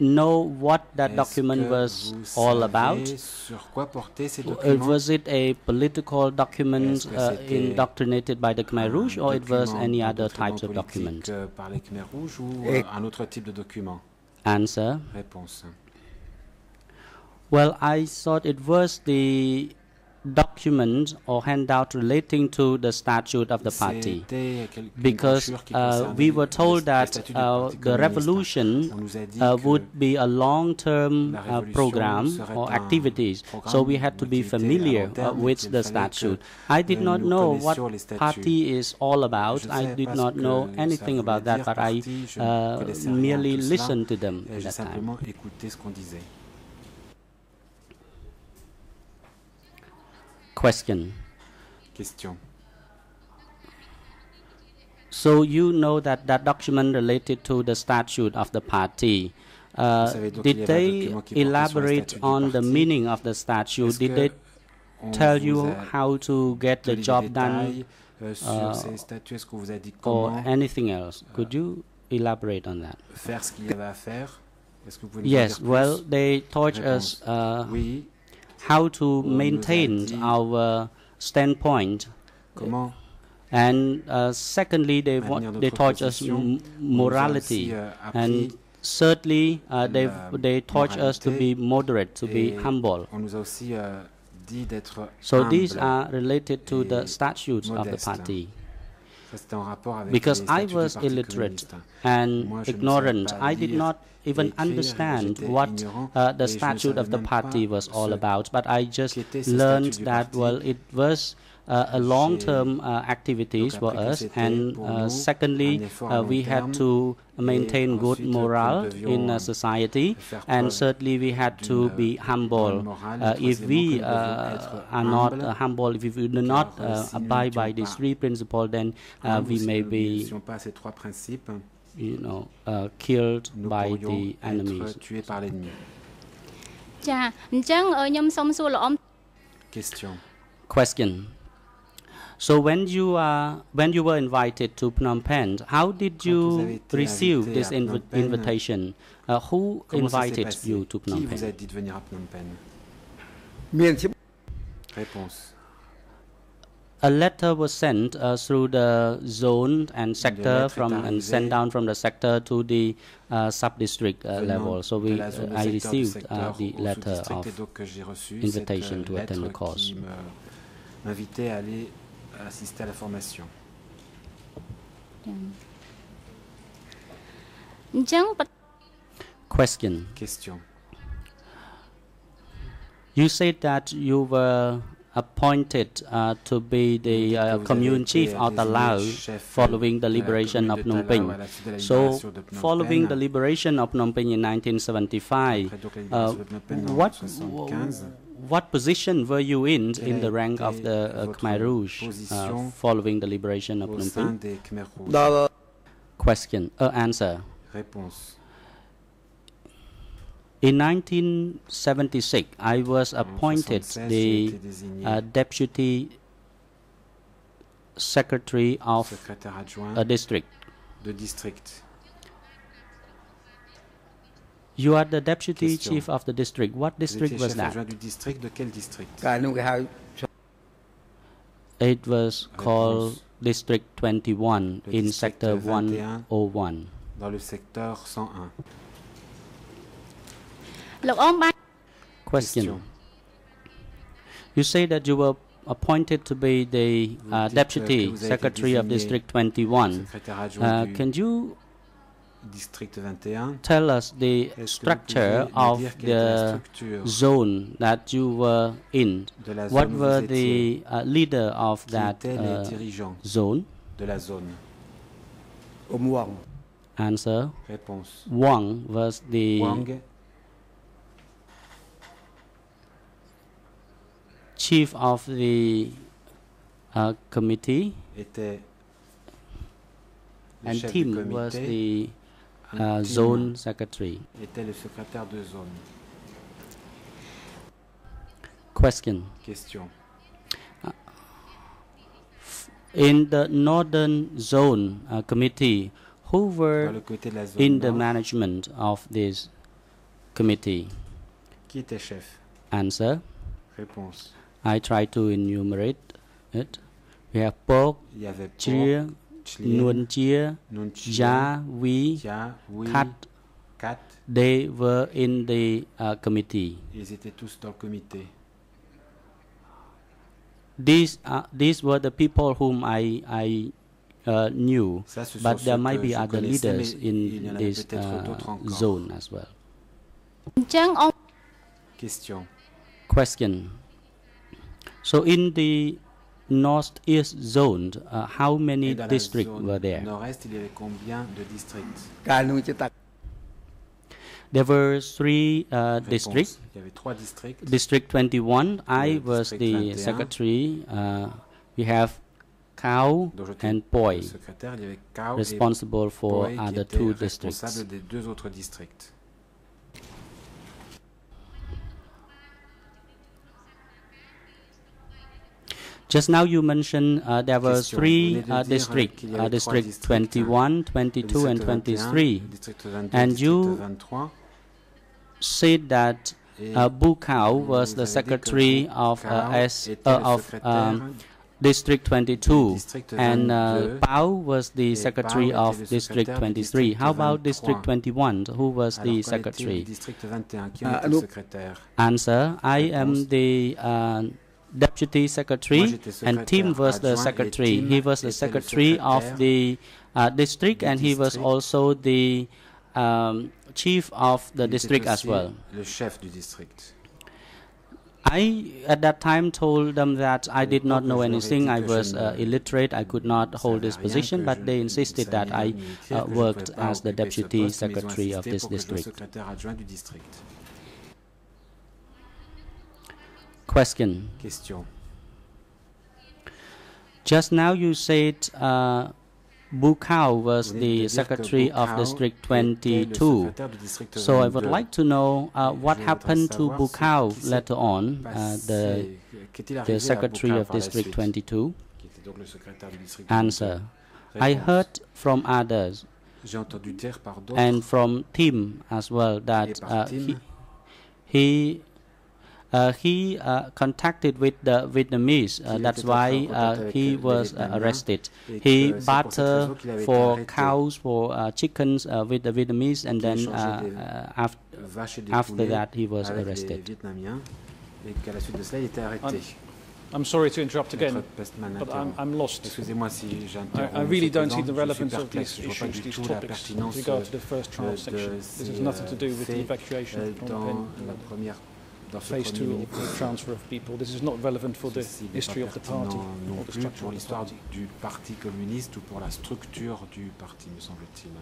know what that document was all about? Sur quoi portaient ces Uh, documents was it a political document uh, indoctrinated by the Khmer Rouge, or it was document any other d'endoctrinement types of politique, documents? par les Khmer Rouges ou Et- un autre type de document Answer. Réponse. Well, I thought it was the document or handout relating to the statute of the party. C'était quel- une Because uh, we were told that uh, the revolution On nous a dit uh, would be a long-term uh, program or activities. So we had to be familiar uh, with the statute. I did not know what connaissions les statuts. party is all about. I did not know anything about that, but I parti, je ne uh, connaissais rien de merely listened to them at that time. simplement écouté ce qu'on disait. Question. Question. So you know that that document related to the statute of the party. Uh, Vous savez donc qu'il y did they document qui portait sur le statute statut du on the meaning of the statute? Did they tell you how to get the job done euh, uh, ces statuts Est-ce qu'on vous a dit or anything else? Could you elaborate on that? faire ce qu'il y avait à faire Est-ce que vous pouvez nous en Yes, well, they taught us uh. How to On nous a maintain our standpoint. Comment And uh, secondly, they, they taught us position. m- On nous a morality. euh, and thirdly, uh, they, they taught us to be moderate, to be humble. On nous a aussi euh, So these are related to the statutes of the party. Ça, en avec Because I was illiterate and ignorant, I did not even understand what uh, the et je ne statute of the party was all about. But I just learned that well, it was uh, a long-term uh, activities for us, and uh, secondly, un effort à uh, we had to maintain good morale in euh, society, and certainly we had to be humble. Uh, if we troisièmement, que nous devions uh, are not uh, humble, if we do not uh, abide by these three principles, then uh, we may be n'étions pas ces trois principes, you know, uh, killed nous by pourrions the enemies. être tués par l'ennemi. ចាអញ្ចឹងអឺខ្ញុំសូមសួរលោកអ៊ំ Question. Question. So when you are when you were invited to Phnom Penh, how did vous avez you été receive invité this à Phnom invi- Penh, invitation? Uh, who Comment ça s'est invited passé you to Phnom Qui vous a Penh? dit de venir à Phnom Penh មានជា Réponse. a letter was sent uh, through the zone and sector from and sent down from the sector to the uh, sub-district uh, level. So we, I received the letter uh, uh, of invitation to attend the course. Question. Question. You said that you were appointed uh, to be the uh, commune chief of the désigné Lao following the liberation of de Phnom Penh. à la suite de la So, libération de Phnom following the liberation of Phnom Penh in 1975, Après donc la uh, libération de Phnom Penh en what what position were you in in the rank of the uh, Khmer Rouge uh, following the liberation of au Phnom Penh? des Khmer Rouges Question, uh, answer. Réponse. In 1976, I was appointed the uh, deputy secretary of secrétaire a district. de district. You are the deputy Question. chief of the district. What district was that? adjoint du district de quel district It was called Réponse. District 21 Le in district Sector 101. Dans le secteur 101. Question. You say that you were appointed to be the uh, deputy secretary of District 21. Uh, can you tell us the structure of the zone that you were in? What were the uh, leader of that uh, zone? Answer. Wang was the chief of the uh, committee, and Tim was the uh, zone secretary. était le secrétaire de zone. Question. Question. In the northern zone uh, committee, who were le comité de la zone in the management of this committee? qui était chef Answer. Réponse. I try to enumerate it. We have pork, chia, Nuon Chea, ja, we, cat, cat. They were in the uh, committee. Ils étaient tous dans le comité. These uh, these were the people whom I I uh, knew, Ça, but there might be other leaders in this uh, zone as well. Question. Question. So in the northeast zone, uh, how many Et dans la districts were there? nord-est, il y avait combien de districts There were three uh, districts. Il y avait trois districts. District 21, I was the 21. secretary. Uh, we have Kao and Poi, secrétaire. Il y avait Kao responsible for other two districts. Just now you mentioned uh, there were three Vous venez de uh, euh, districts, uh, District districts, 21, 22 and 23. le district 22, And you said that Et uh, Bu Kao was the avez dit que secretary of uh, S uh, of um, District 22, and uh, 22, Pao was the secretary of District 23. How about District 21? Who was the quel était le secretary? district 21 Qui en était le allô secrétaire? Answer: I am the uh, deputy secretary, and Tim was the secretary. He was the secretary of the uh, district, and he was also the um, chief of the district as well. Le chef du district. I at that time told them that I did not know je leur ai anything. I was uh, illiterate. I could not hold this position, but they insisted that I lire ni écrire, uh, que je ne pouvais worked as the deputy poste, mais ils ont secretary of this pour que je sois district. secrétaire adjoint du district. Question. Question. Just now you said uh, Bu Kao was Vous venez de the secretary of Bukau District 22. secrétaire du district So I would like to know uh, what happened to savoir Bu Kao later on, uh, the, the secretary of District 22. qui était donc le secrétaire du district Answer. I heard from others J'ai entendu dire par d'autres and from Tim as well that uh, he he, he uh, contacted with the Vietnamese. Uh, that's était entré en why uh, he was uh, arrested. He que c'est pour cette raison bartered qu'il avait été for cows, for uh, chickens uh, with the Vietnamese, and then échangeait uh, des uh, af- vaches et des after that he was arrested. Vietnamiens et qu'à la suite de cela il était arrêté. I'm, I'm sorry to interrupt again, but I'm. I'm lost. Excusez-moi si I, j'interromps. I really don't see the Président, je suis relevance of perplexe. these Je vois pas issues, these topics, with regard to the first euh, trial section. This ces has nothing to do with the evacuation euh, of Phnom dans Penh. dans ce phase transfer of people. This is not relevant for the history of the party. Non plus pour l'histoire du Parti communiste ou pour la structure du parti, me semble-t-il.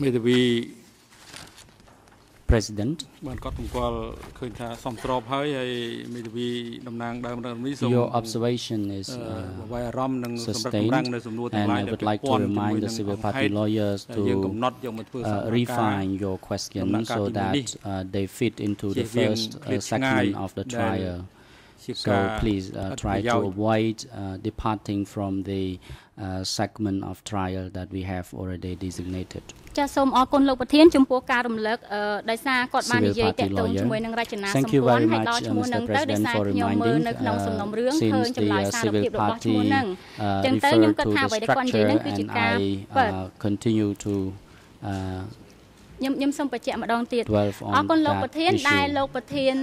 Maybe we President. Your observation is uh, sustained, and I would like to remind the civil party lawyers to uh, refine your question so that uh, they fit into the first uh, section of the trial ជាកា So រ please អ uh, ត្ថប្រ try យោ to ជន៍ avoid uh, departing from the uh, segment of trial that we have already designated. ចាសសូមអរគុណលោកប្រធានចំពោះការរំលឹកអឺដោយសារគាត់បាន Civil និយាយ party តាក់ទង lawyer. ជាមួយនឹងរចនាសម្ Thank you ព័ន្ធ very ហើយដល់ much, ឈ្មោះ uh, នឹង Mr. ទៅដោយ President, សារ for ខ្ញុំមើល reminding. នៅក្នុងសំណុំរឿង Uh, ឃើញ since ចម្លើយ the uh, សារភាព civil របស់ឈ្មោះ party នឹង uh, ចឹងទៅខ្ញុំ referred គិត to ថា the អ្វីដែលគាត់និយាយ structure ហ្នឹងគឺជា and ការ I ពិត uh, continue to uh, ខ្ញុំខ្ញុំសូមបញ្ជាក់ម្ដងទៀត dwell អរ on គុណលោក that ប្រធានដែល issue. លោកប្រធាន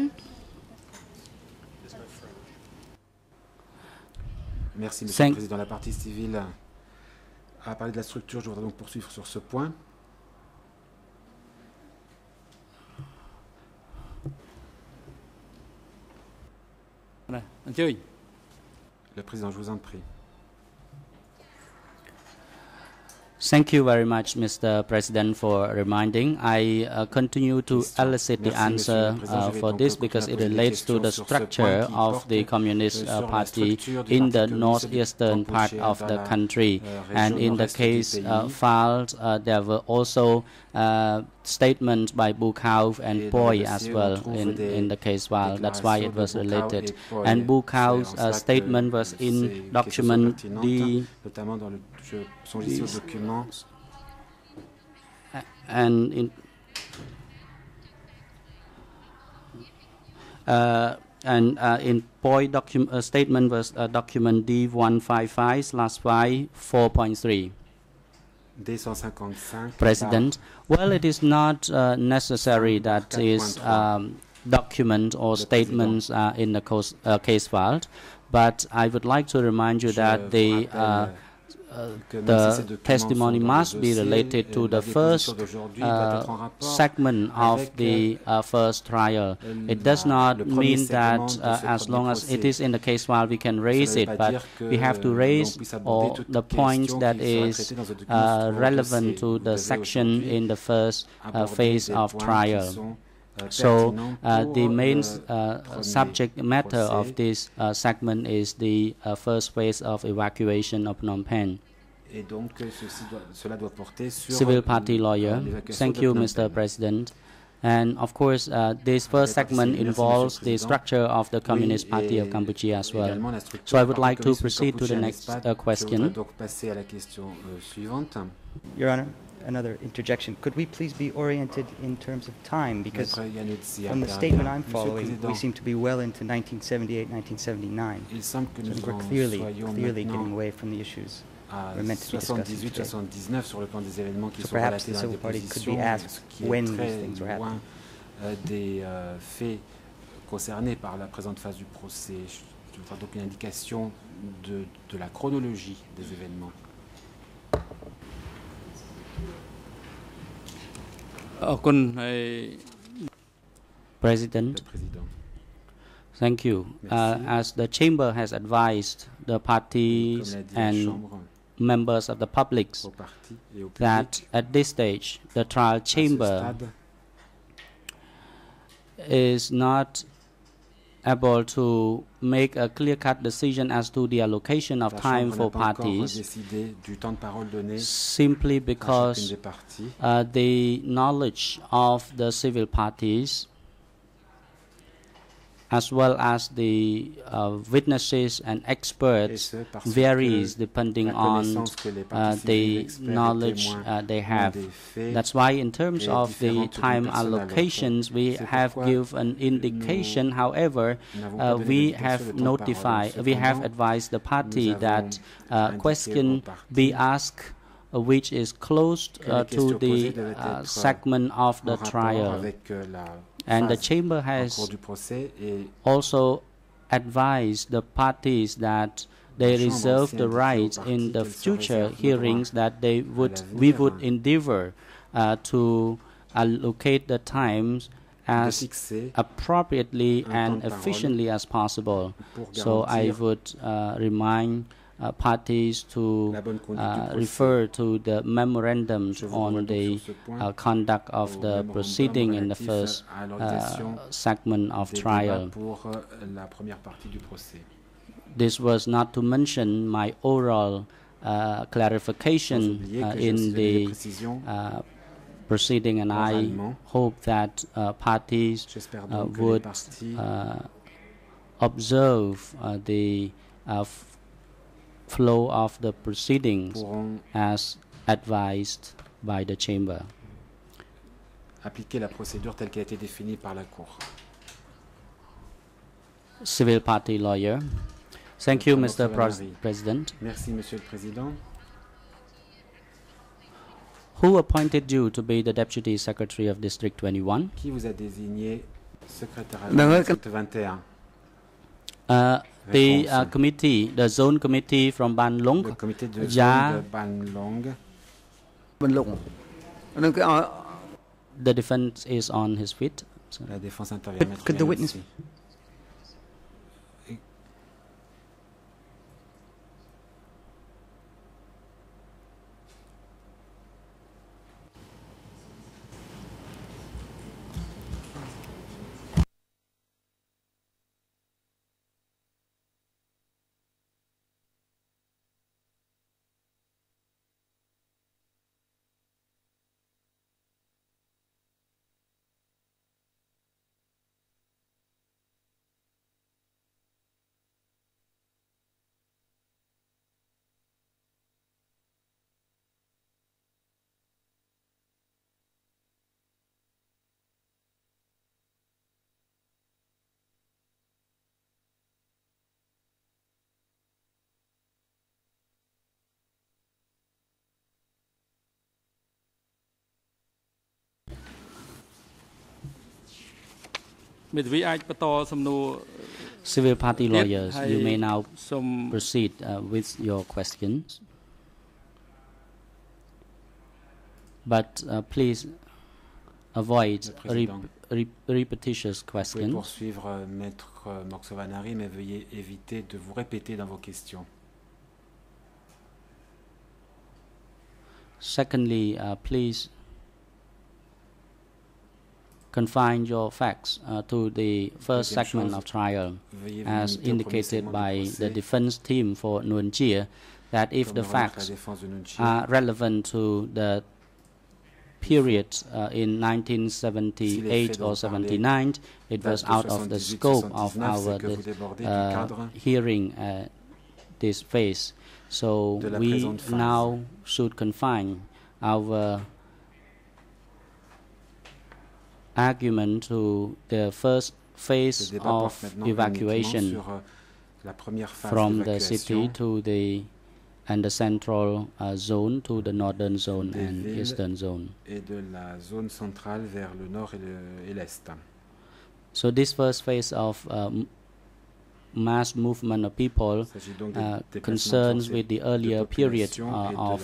Merci, Monsieur le Président. La partie civile a parlé de la structure. Je voudrais donc poursuivre sur ce point. Le Président, je vous en prie. Thank you very much, Mr. President, for reminding. I uh, continue to elicit the answer Monsieur le Président. uh, for this because it relates to the structure of the Communist uh, Party in the northeastern part of the country. euh, And in the case uh, filed, uh, there were also uh, statements by Bukauf and Et dans le Poi as well in, in the case file. That's why it was déclarations de Bukaw related. And C'est Bukauf's en uh, statement was in document D. notamment dans le je songe ici au These- and in uh, and uh, in POI document uh, statement was uh, document D155 slash 5 4.3. D155. President, well, it is not uh, necessary that is um, document or statements uh, in the cos- uh, case filed, but I would like to remind you that the uh, rappelle, uh, que même si ces the testimony sont dans le must be related euh, to the first d'aujourd'hui doit être en uh, segment of the uh, first trial. euh, It does not mean that uh, as long as it is in the case file we can raise it, but we have to euh, raise all the points that is traitée dans un document uh, relevant to the section in the first uh, phase of trial. Sont, euh, So uh, the main uh, subject matter of this uh, segment is the uh, first phase of evacuation of Phnom Penh. Et donc, euh, ceci doit- cela doit porter sur Civil party euh, lawyer. Thank you, Mr. President. And of course, uh, this first segment involves the structure of the Communist Party of Cambodia as well. également la structure So I would like to proceed to the next uh, question. donc passer à la question euh, suivante. Your Honor, another interjection. Could we please be oriented in terms of time? Because from the statement I'm following, we seem to be well into 1978, 1979. Il semble que So I nous think we're clearly, clearly getting away from the issues à we're meant to be discussing today. 78-79 sur le plan des événements qui So sont perhaps relatés the dans la civil party could be déposition, asked ce qui est when these très things were loin happening. euh, des euh, faits concernés par la présente phase du procès. Je voudrais donc une indication de, de la chronologie des événements. President. Thank you. Uh, as the chamber has advised the parties Comme l'a dit la and members of the public aux partis et au public, that at this stage the trial chamber is not able to make a clear-cut decision as to the allocation of time for parties simply because uh, the knowledge of the civil parties as well as the uh, witnesses and experts varies depending on connaissance que les uh, the knowledge uh, they have. That's why in terms of the time personne à l'autre. allocations, we have pourquoi give an indication. However, uh, we have de temps de parole. notified, we have advised the party that uh, question be asked uh, which is close que uh, to the uh, segment of the trial. And the chamber has cours du procès et also advised the parties that they reserve the right in the future hearings that they would we would endeavor uh, to allocate the times as appropriately and temps de parole efficiently as possible. So I would uh, remind uh, parties to la bonne conduite du uh, refer to the memorandums on the sur ce point uh, conduct of the proceeding in the first uh, segment of trial. euh, la première partie du procès. This was not to mention my oral uh, clarification uh, in aussi donné des the proceeding, and I hope that uh, parties donc que les would uh, observe uh, the uh, flow of the proceedings as advised by the chamber. appliquer la procédure telle qu'elle a été définie par la Cour. Civil party lawyer. Thank you, Mr. President. Merci, Monsieur le Président. Who appointed you to be the Deputy Secretary of District 21? Qui vous a désigné secrétaire district 21 Uh, the uh, committee, the zone committee from Ban Long, Le comité de Ja- zone de Ban Long. the defense is on his feet. So- La défense intervient. Maître could the witness- merci. Civil party lawyers, you may now some proceed uh, with your questions. But uh, please avoid rep- repetitious Vous pouvez questions. poursuivre euh, Maître euh, Morxovanari, mais veuillez éviter de vous répéter dans vos questions. Secondly, uh, please confine your facts uh, to the first segment of trial, as limiter au premier indicated by the defense team for Nuon Chea, that if the le remarque la facts défense de Nuon Chea, are relevant to the period uh, in 1978 or dont vous parlez 79, it was out of the scope of our c'est que the, vous débordez du uh, hearing uh, this phase. So we now should confine our argument to the first phase of evacuation euh, la première phase from the city to the and the central uh, zone to the northern zone and eastern zone. et de la zone centrale vers le nord et le- et l'est. So this first phase of um, mass movement of people Il s'agit donc de uh, concerns with the earlier period uh, of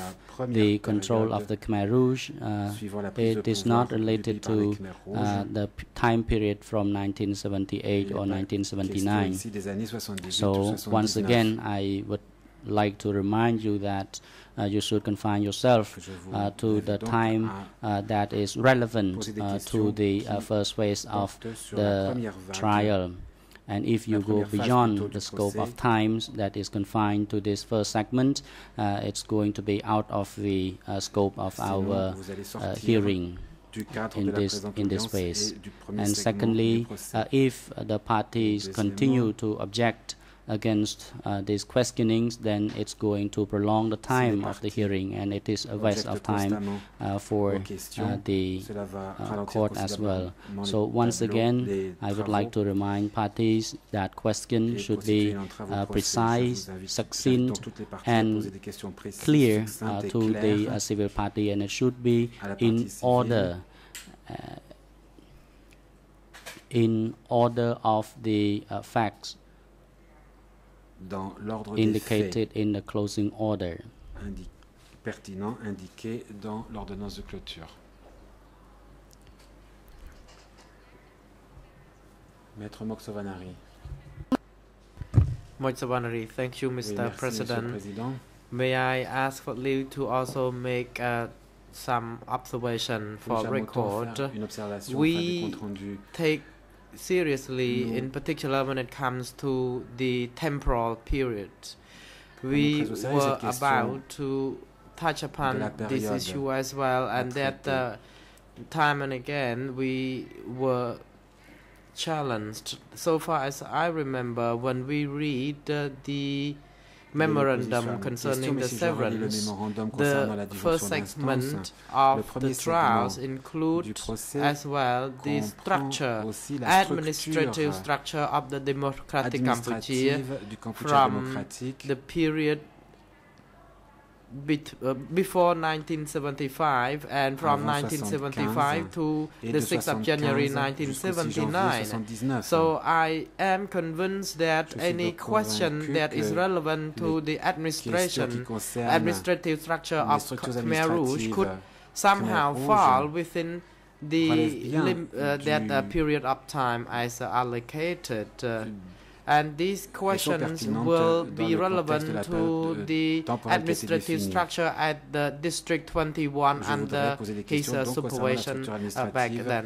the control of the Khmer Rouge. Uh, suivant la prise de it is not related to uh, the time period from 1978 or 1979. ici des années 78 ou So once again, I would like to remind you that uh, you should confine yourself uh, to the time uh, that is relevant uh, to the uh, first phase of portent sur la the trial. And if you go beyond the scope of times that is confined to this first segment, uh, it's going to be out of the uh, scope of our uh, hearing in this in this audience phase. et du premier And secondly, uh, if the parties continue to object against uh, these questionings, then it's going to prolong the time of the hearing, and it is a waste of time uh, for uh, the uh, court as well. So once again, I would like to remind parties that questions should be uh, precise, succinct, donc toutes les parties à and poser des questions précises, clear uh, to the uh, civil party, and it should be in order. In order of the uh, facts dans l'ordre des faits indicated in the closing order. indi- pertinents indiqués dans l'ordonnance de clôture. Maître Moxovanari. Moitsavanari, thank you, Oui, Mr. merci, Monsieur le President. Président. May I ask for leave to also make uh, some observation for record? une observation We take seriously, Nous- in particular when it comes to the temporal period. We très au sérieux were about to touch upon this issue as well, and that uh, time and again we were challenged. So far as I remember, when we read uh, the memorandum concerning the severance, the first segment of the trials include as well the structure, administrative structure of the democratic Cambodia administrative du Kampuchea from the period bet- uh, before 1975 and from 1975 to the 6th of January 75 jusqu'au 6 janvier 1979. So I am convinced that any question that is relevant to the administration, administrative structure of Khmer Rouge could somehow fall within the lim- uh, that uh, period of time as uh, allocated. And these questions will be le contexte de relevant to the euh, temporelle qui a été administrative structure at the District 21 and the under poser des his uh, donc concernant la supervision uh, back then.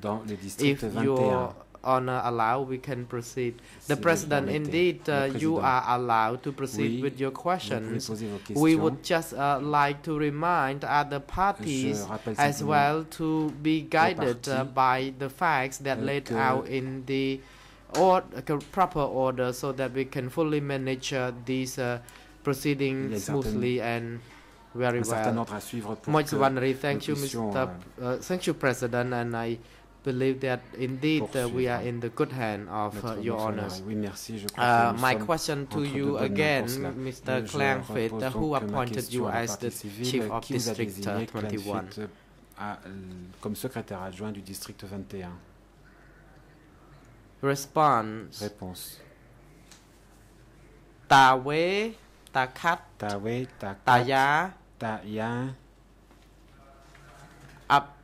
dans le district If your honor allow, we can proceed. The President, indeed, uh, you are allowed to proceed with your questions. We would just uh, like to remind other parties as well to be guided uh, by the facts that euh, laid out in the or, uh, proper order so that we can fully manage uh, these uh, a proceedings smoothly and very well. ordre à suivre pour Much wondery. Thank you, Mr. Uh, thank you, President, and I believe that indeed uh, we are in the good hand of uh, your honors. Oui, merci. Je crois Uh, my question to you again. Mr. Klan Fit, who appointed you as the chief of a District uh, 21? Klan Fit, à- comme secrétaire adjoint du district 21 Response. Réponse. Tawe, takat. Tawe, takat. Taya. Up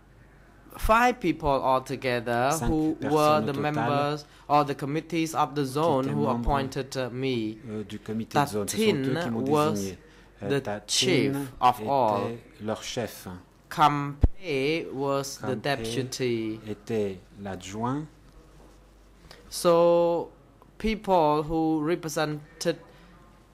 five people altogether Cinq who were the members or the committees of the zone who appointed uh, me. Du was the chief of all. Chef. Campe was the deputy. So people who represented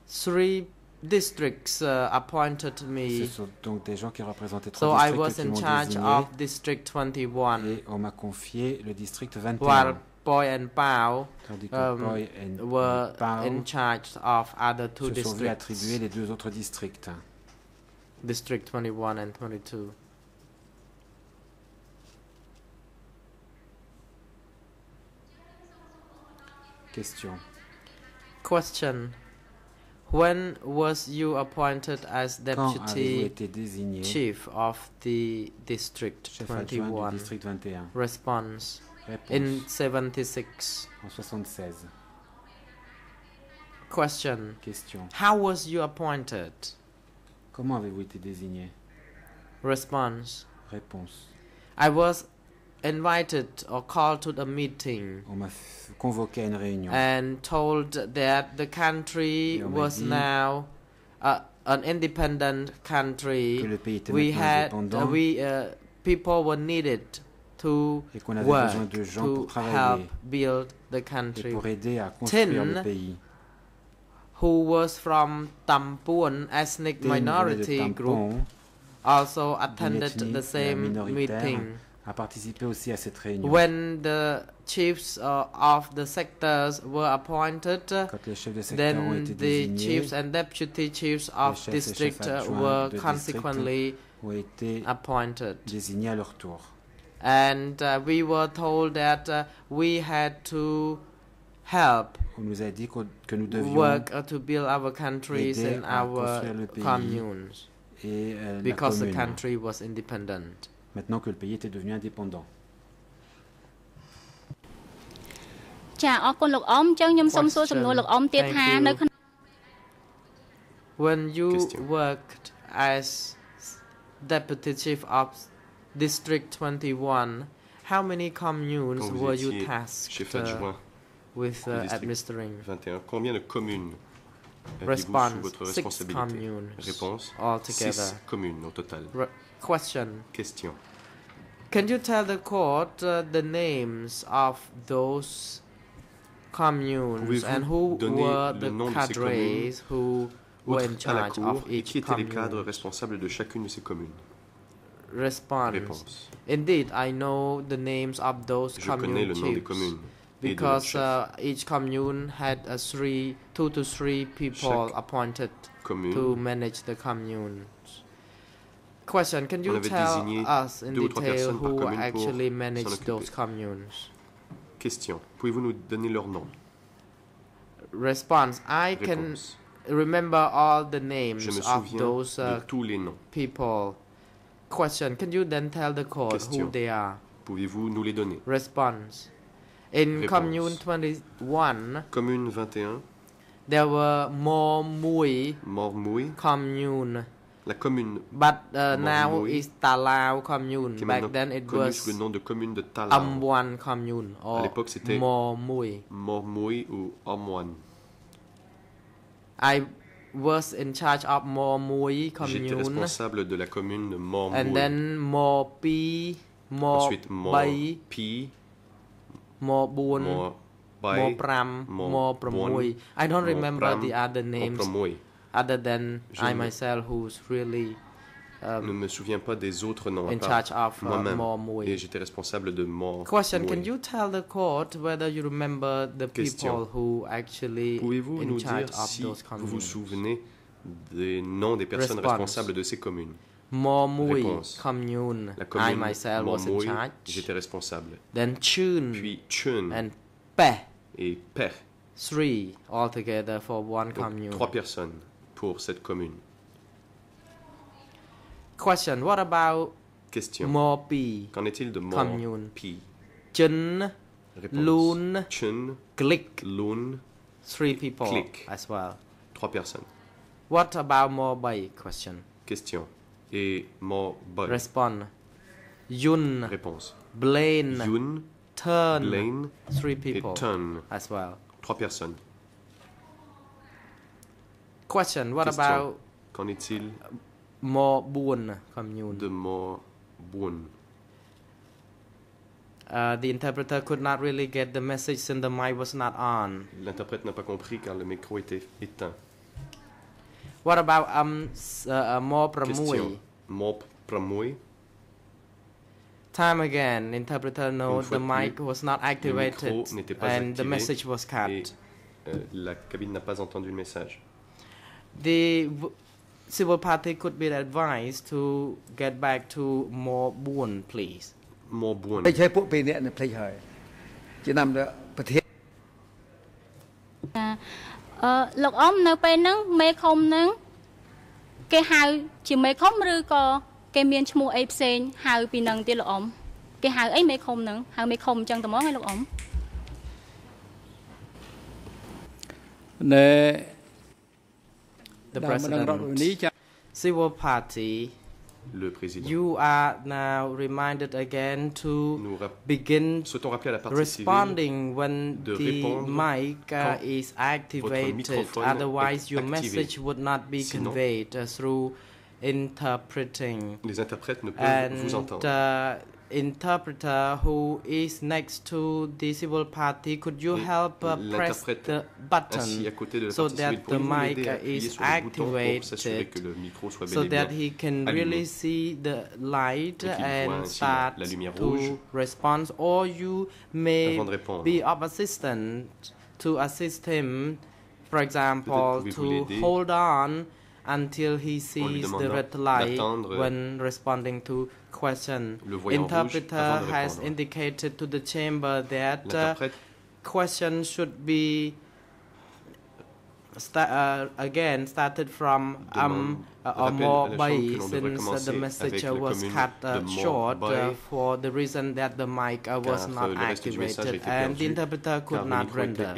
three districts uh, appointed me. donc des gens qui représentaient So trois I was in charge désigné. of District 21. Et on m'a confié le district 21. While Boy and Pao um, Boy and were Pao in charge of other two se sont vus districts, attribuer les deux autres districts. District 21 and 22. Question. Question. When was you appointed as deputy chief of the district 21? district 21 Response. Réponse. In 76. En 76. Question. Question. How was you appointed? Comment avez-vous été désigné Response. Réponse. I was invited or called to the meeting On m'a convoqué à une réunion. and told that the country Et was now uh, an independent country. que le pays était We had uh, we uh, people were needed to et qu'on avait work besoin de gens to pour travailler help build the et country. pour aider à construire le Tin, pays. who was from Tampuan ethnic Tin minority group, also attended the same meeting. A participé aussi à cette réunion. When the chiefs uh, of the sectors were appointed, Quand les chefs de secteur ont then été the chiefs and deputy chiefs of chefs district were consequently ont été appointed. désignés à leur tour. And uh, we were told that uh, we had to help On nous a dit qu'on- que nous devions work uh, to build our countries and our construire le pays communes et euh, la because the country was independent. maintenant que le pays était devenu indépendant. When you worked as deputy chief of district 21, how many communes were you tasked uh, with uh, administering? 21. Combien de communes Response, six communes Réponse, altogether. Six communes au total. Re question. Question. Can you tell the court uh, the names of those communes and who were the nom de ces cadres who were in Autres à la charge of each qui étaient les cadres commune? responsables de chacune de ces communes Response. Réponse. Indeed, I know the names of those Je connais le nom des communes et de leurs because uh, each commune had uh, three, two to three people Chaque appointed commune to manage the communes. Question: Can you tell us in deux ou trois detail who actually managed those communes? Question. Pouvez-vous nous donner leur nom Response: I can remember all the names of those uh, tous les noms. people. Question: Can you then tell the court who they are? Pouvez-vous nous les donner Response: In Réponse. commune 21, Commune 21, there were more Mui commune, la commune but uh, now it's Talao commune. Back then it connue sous was le nom de commune de Talau. Amwan commune À l'époque, c'était Mormui. Mormouy ou Omwan. I was in charge of Mormui J'étais commune, responsable de la commune de Mormouy. and then Morpi, Ensuite, Morpi, Morbun, Morpram, Mor- Morpramui. I don't remember the other names. Other than Je I ne- myself who's really Je ne um, me souviens pas des autres noms in charge of uh, moi-même. Et j'étais responsable de Mormouy. Question: Can you tell the court whether you remember the Question. people who actually Pouvez-vous in nous charge dire of si those vous vous souvenez des noms des personnes Response. responsables de ces communes? Mormui commune. La I commune was in charge. j'étais responsable. Then Chun Puis Chun and Pe, et Per, three altogether for one donc commune. trois personnes pour cette commune. Question: What about Question. Morpi, Qu'en est-il de commune? Morpi Chun. Loon, Chun, Glick, Loon, three people Click. as well. trois personnes. What about Morbai? Question. Question. Et Morboy. Respond. Yun, Réponse. Blaine, Yoon, Turn, Blaine three et people Tun, as well. trois personnes. Question: What Question. about Qu'en est-il Morbun commune? de Morboun Uh, the interpreter could not really get the message since the mic was not on. L'interprète n'a pas compris car le micro était éteint. What about um s- uh, uh, Morpramui? Question. Morpramoy. Time again, interpreter Une fois the de mic was not activated n'était pas and the activé message was cut. Et euh, la cabine n'a pas entendu le message. The v- civil party could be advised to get back to Morbun, please. Morboun. ភ្លេចហើយពួកពីរនាក់នឹងភ្លេចហើយជានាំទៅប្រធានអឺលោកអ៊ំនៅពេលហ្នឹងមេឃុំហ្នឹងគេហៅជាមេឃុំឬក៏គេមានឈ្មោះអីផ្សេងហៅពីហ្នឹងទៀតលោកអ៊ំគេហៅអីមេឃុំហ្នឹងហៅមេឃុំអញ្ចឹងតែហ្មងឯលោកអ៊ំណែ the president, civil party, you are now reminded again to begin responding when the mic uh, is activated. Otherwise, your message would not be conveyed uh, through interpreting. and, uh, interpreter who is next to the civil party, could you help uh, press the button côté de la so that the mic l'aider à appuyer is sur le bouton pour activated que le micro soit so that he can really see the light Et qu'il voit and start to respond. Or you may avant de répondre. be of assistance to assist him for example to hold on until he sees the red light when responding to question. le voyant rouge interpreter has indicated to the chamber that uh, question should be sta- uh, again started from um, uh, or more by Chambre que l'on devrait since the message was cut uh, short uh, for the reason that the mic uh, was not le reste du message a activated. and the interpreter could not render.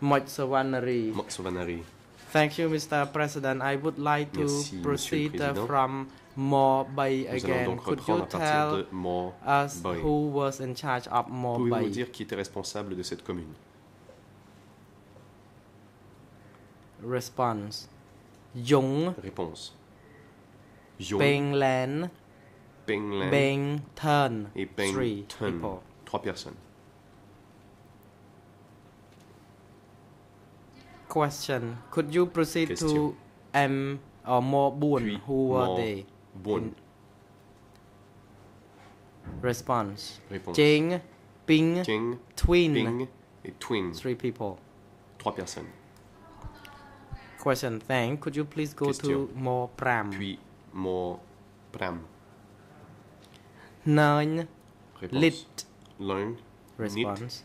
Éteint et l'interprète ne pouvait entendre. Moch Sovannary. Motsavanari. Thank you, Mr. President. I would like to Merci, Monsieur le proceed uh, Président. from Mo Bay Nous allons again. donc Could you reprendre à partir tell de Mo us Bay. who was in charge of Mo Pouvez-vous Bay? nous dire qui était responsable de cette commune Response. Dung, Réponse. Yong, Beng Lan, Peng Lan Beng Turn. et Peng Three Tun. people. Trois personnes. Question. Could you proceed Question. to M or Mo Boon? Who were Mo they? Bun. Response. Réponse. Jing, Ping, King, Twin. Ping et Twin. Three people. Trois personnes. Question. Thank. Could you please go Question. to Mo Pram? Puis Mo Pram. Nine. Réponse. Lit. Learn. Response.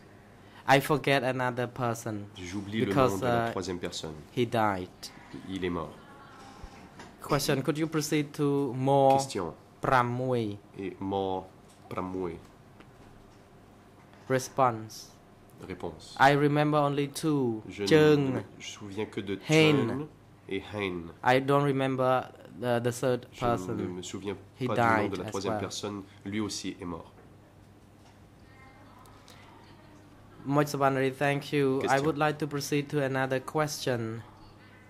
I forget another person J'oublie le nom de la uh, troisième personne. he died. Il est mort. Question. Could you proceed to more Question. Pramui? Et Mo Pramwe. Response. Réponse. I remember only two. Je ne me souviens que de. Chung et Hein. I don't remember the, the third Je ne person. me souviens He pas du nom died de la troisième well. personne. Lui aussi est mort. Moch Sovannary, thank you. I would like to proceed to another question.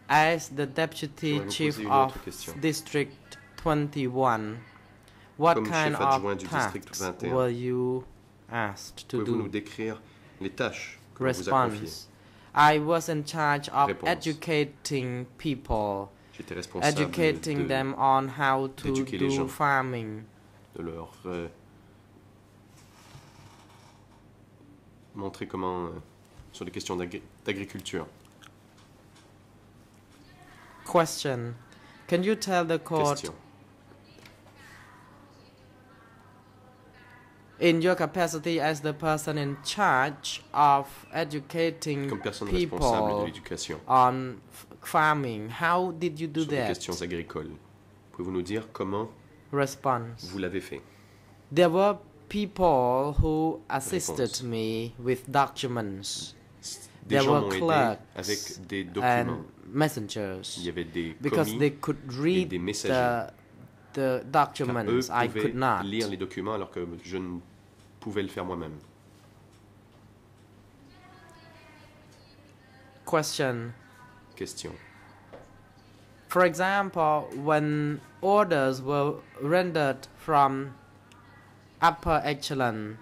As the Deputy Chief of question. District 21, what Comme kind of adjoint du district tasks 21, were you asked to Pouvez-vous nous décrire les tâches que l'on vous Response. I was in charge of Réponse. educating people, educating de, them on how to do farming. de leur euh, montrer comment, euh, sur les questions d'agri- d'agriculture. Question. Can you tell the court Question. in your capacity as the person in charge of educating Comme personne responsable de people l'éducation on farming, how did you do sur les that? questions agricoles, pouvez-vous nous dire comment Response. vous l'avez fait? There were people who assisted Réponse. me with documents. Des There were clerks avec des and messengers Il y avait des because they could read the, the documents. I could not. lire les documents alors que je ne pouvais le faire moi-même. Question. Question. For example, when orders were rendered from upper echelon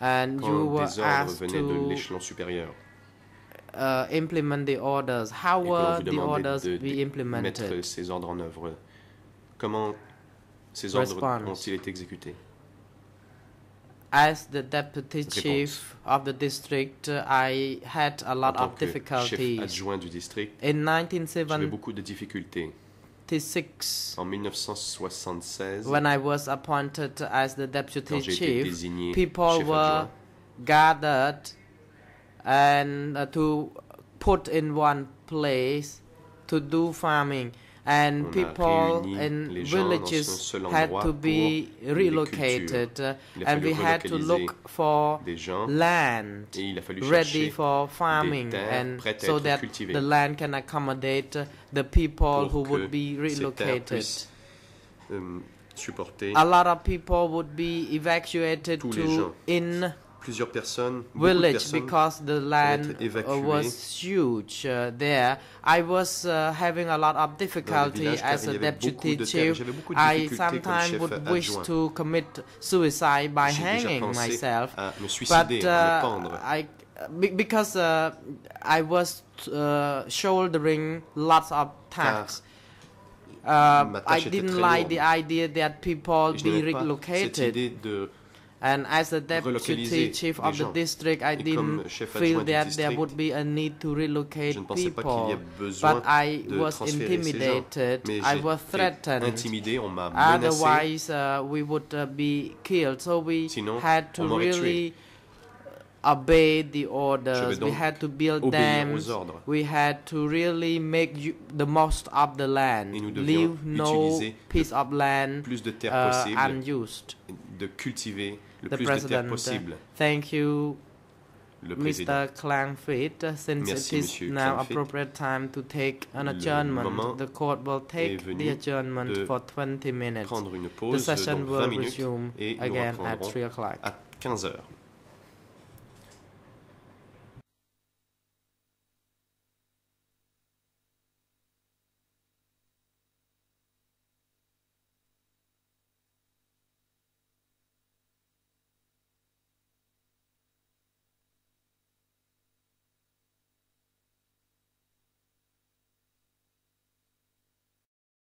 and you Quand were asked venaient de to l'échelon supérieur uh, implement the orders, how et que l'on were vous the demandait orders de, be de implemented? mettre ces ordres en œuvre, comment ces ordres ont-ils été exécutés? As the deputy Réponse. chief of the district, I had a En lot tant of que chef difficulties. adjoint du district, In j'avais beaucoup de difficultés. 1976, En 1976, when I was appointed as the deputy quand j'ai été chief, people were gathered and uh, to put in one place to do farming and people in les gens dans un villages had to be relocated and we had to look for land et il a fallu ready for farming and so that cultivées. the land can accommodate the people who would be relocated. euh, a lot of people would be evacuated to in plusieurs personnes, beaucoup de village personnes because the vont land être uh, évacuées was huge uh, there. I was uh, having a lot of difficulty village, car as il y a avait deputy beaucoup de terre- chief. j'avais beaucoup de I difficultés comme sometimes chef would wish adjoint. to commit suicide by J'ai déjà hanging pensé myself, à me but suicider, à me uh, pendre. I be- because uh, I was uh, shouldering lots of tasks. Uh, ma I tâche était didn't très like the lourde. idea that people Et je be n'aimais pas cette relocated. And as a relocaliser deputy chief of the district, I didn't feel that there would be a need to relocate je ne pensais pas qu'il y people. But I was transférer ces gens. intimidated. I was threatened. intimidé, on m'a menacé. Otherwise, uh, we would uh, be killed. So we Sinon, had to on m'aurait tué. really obey the orders. We had to build dams. We had to really make you, the most of the land. Et nous devions Leave no piece of land plus de terre uh, unused. de cultiver le the plus de president. uh, possible. Thank you, Le président. Mr. Klangfried. Uh, Since Merci, it is Monsieur now appropriate time to take an Le adjournment, the court will take the adjournment de for 20 minutes. prendre une The pause session donc will 20 minutes resume et again at reprendrons 3 o'clock. à 15 heures.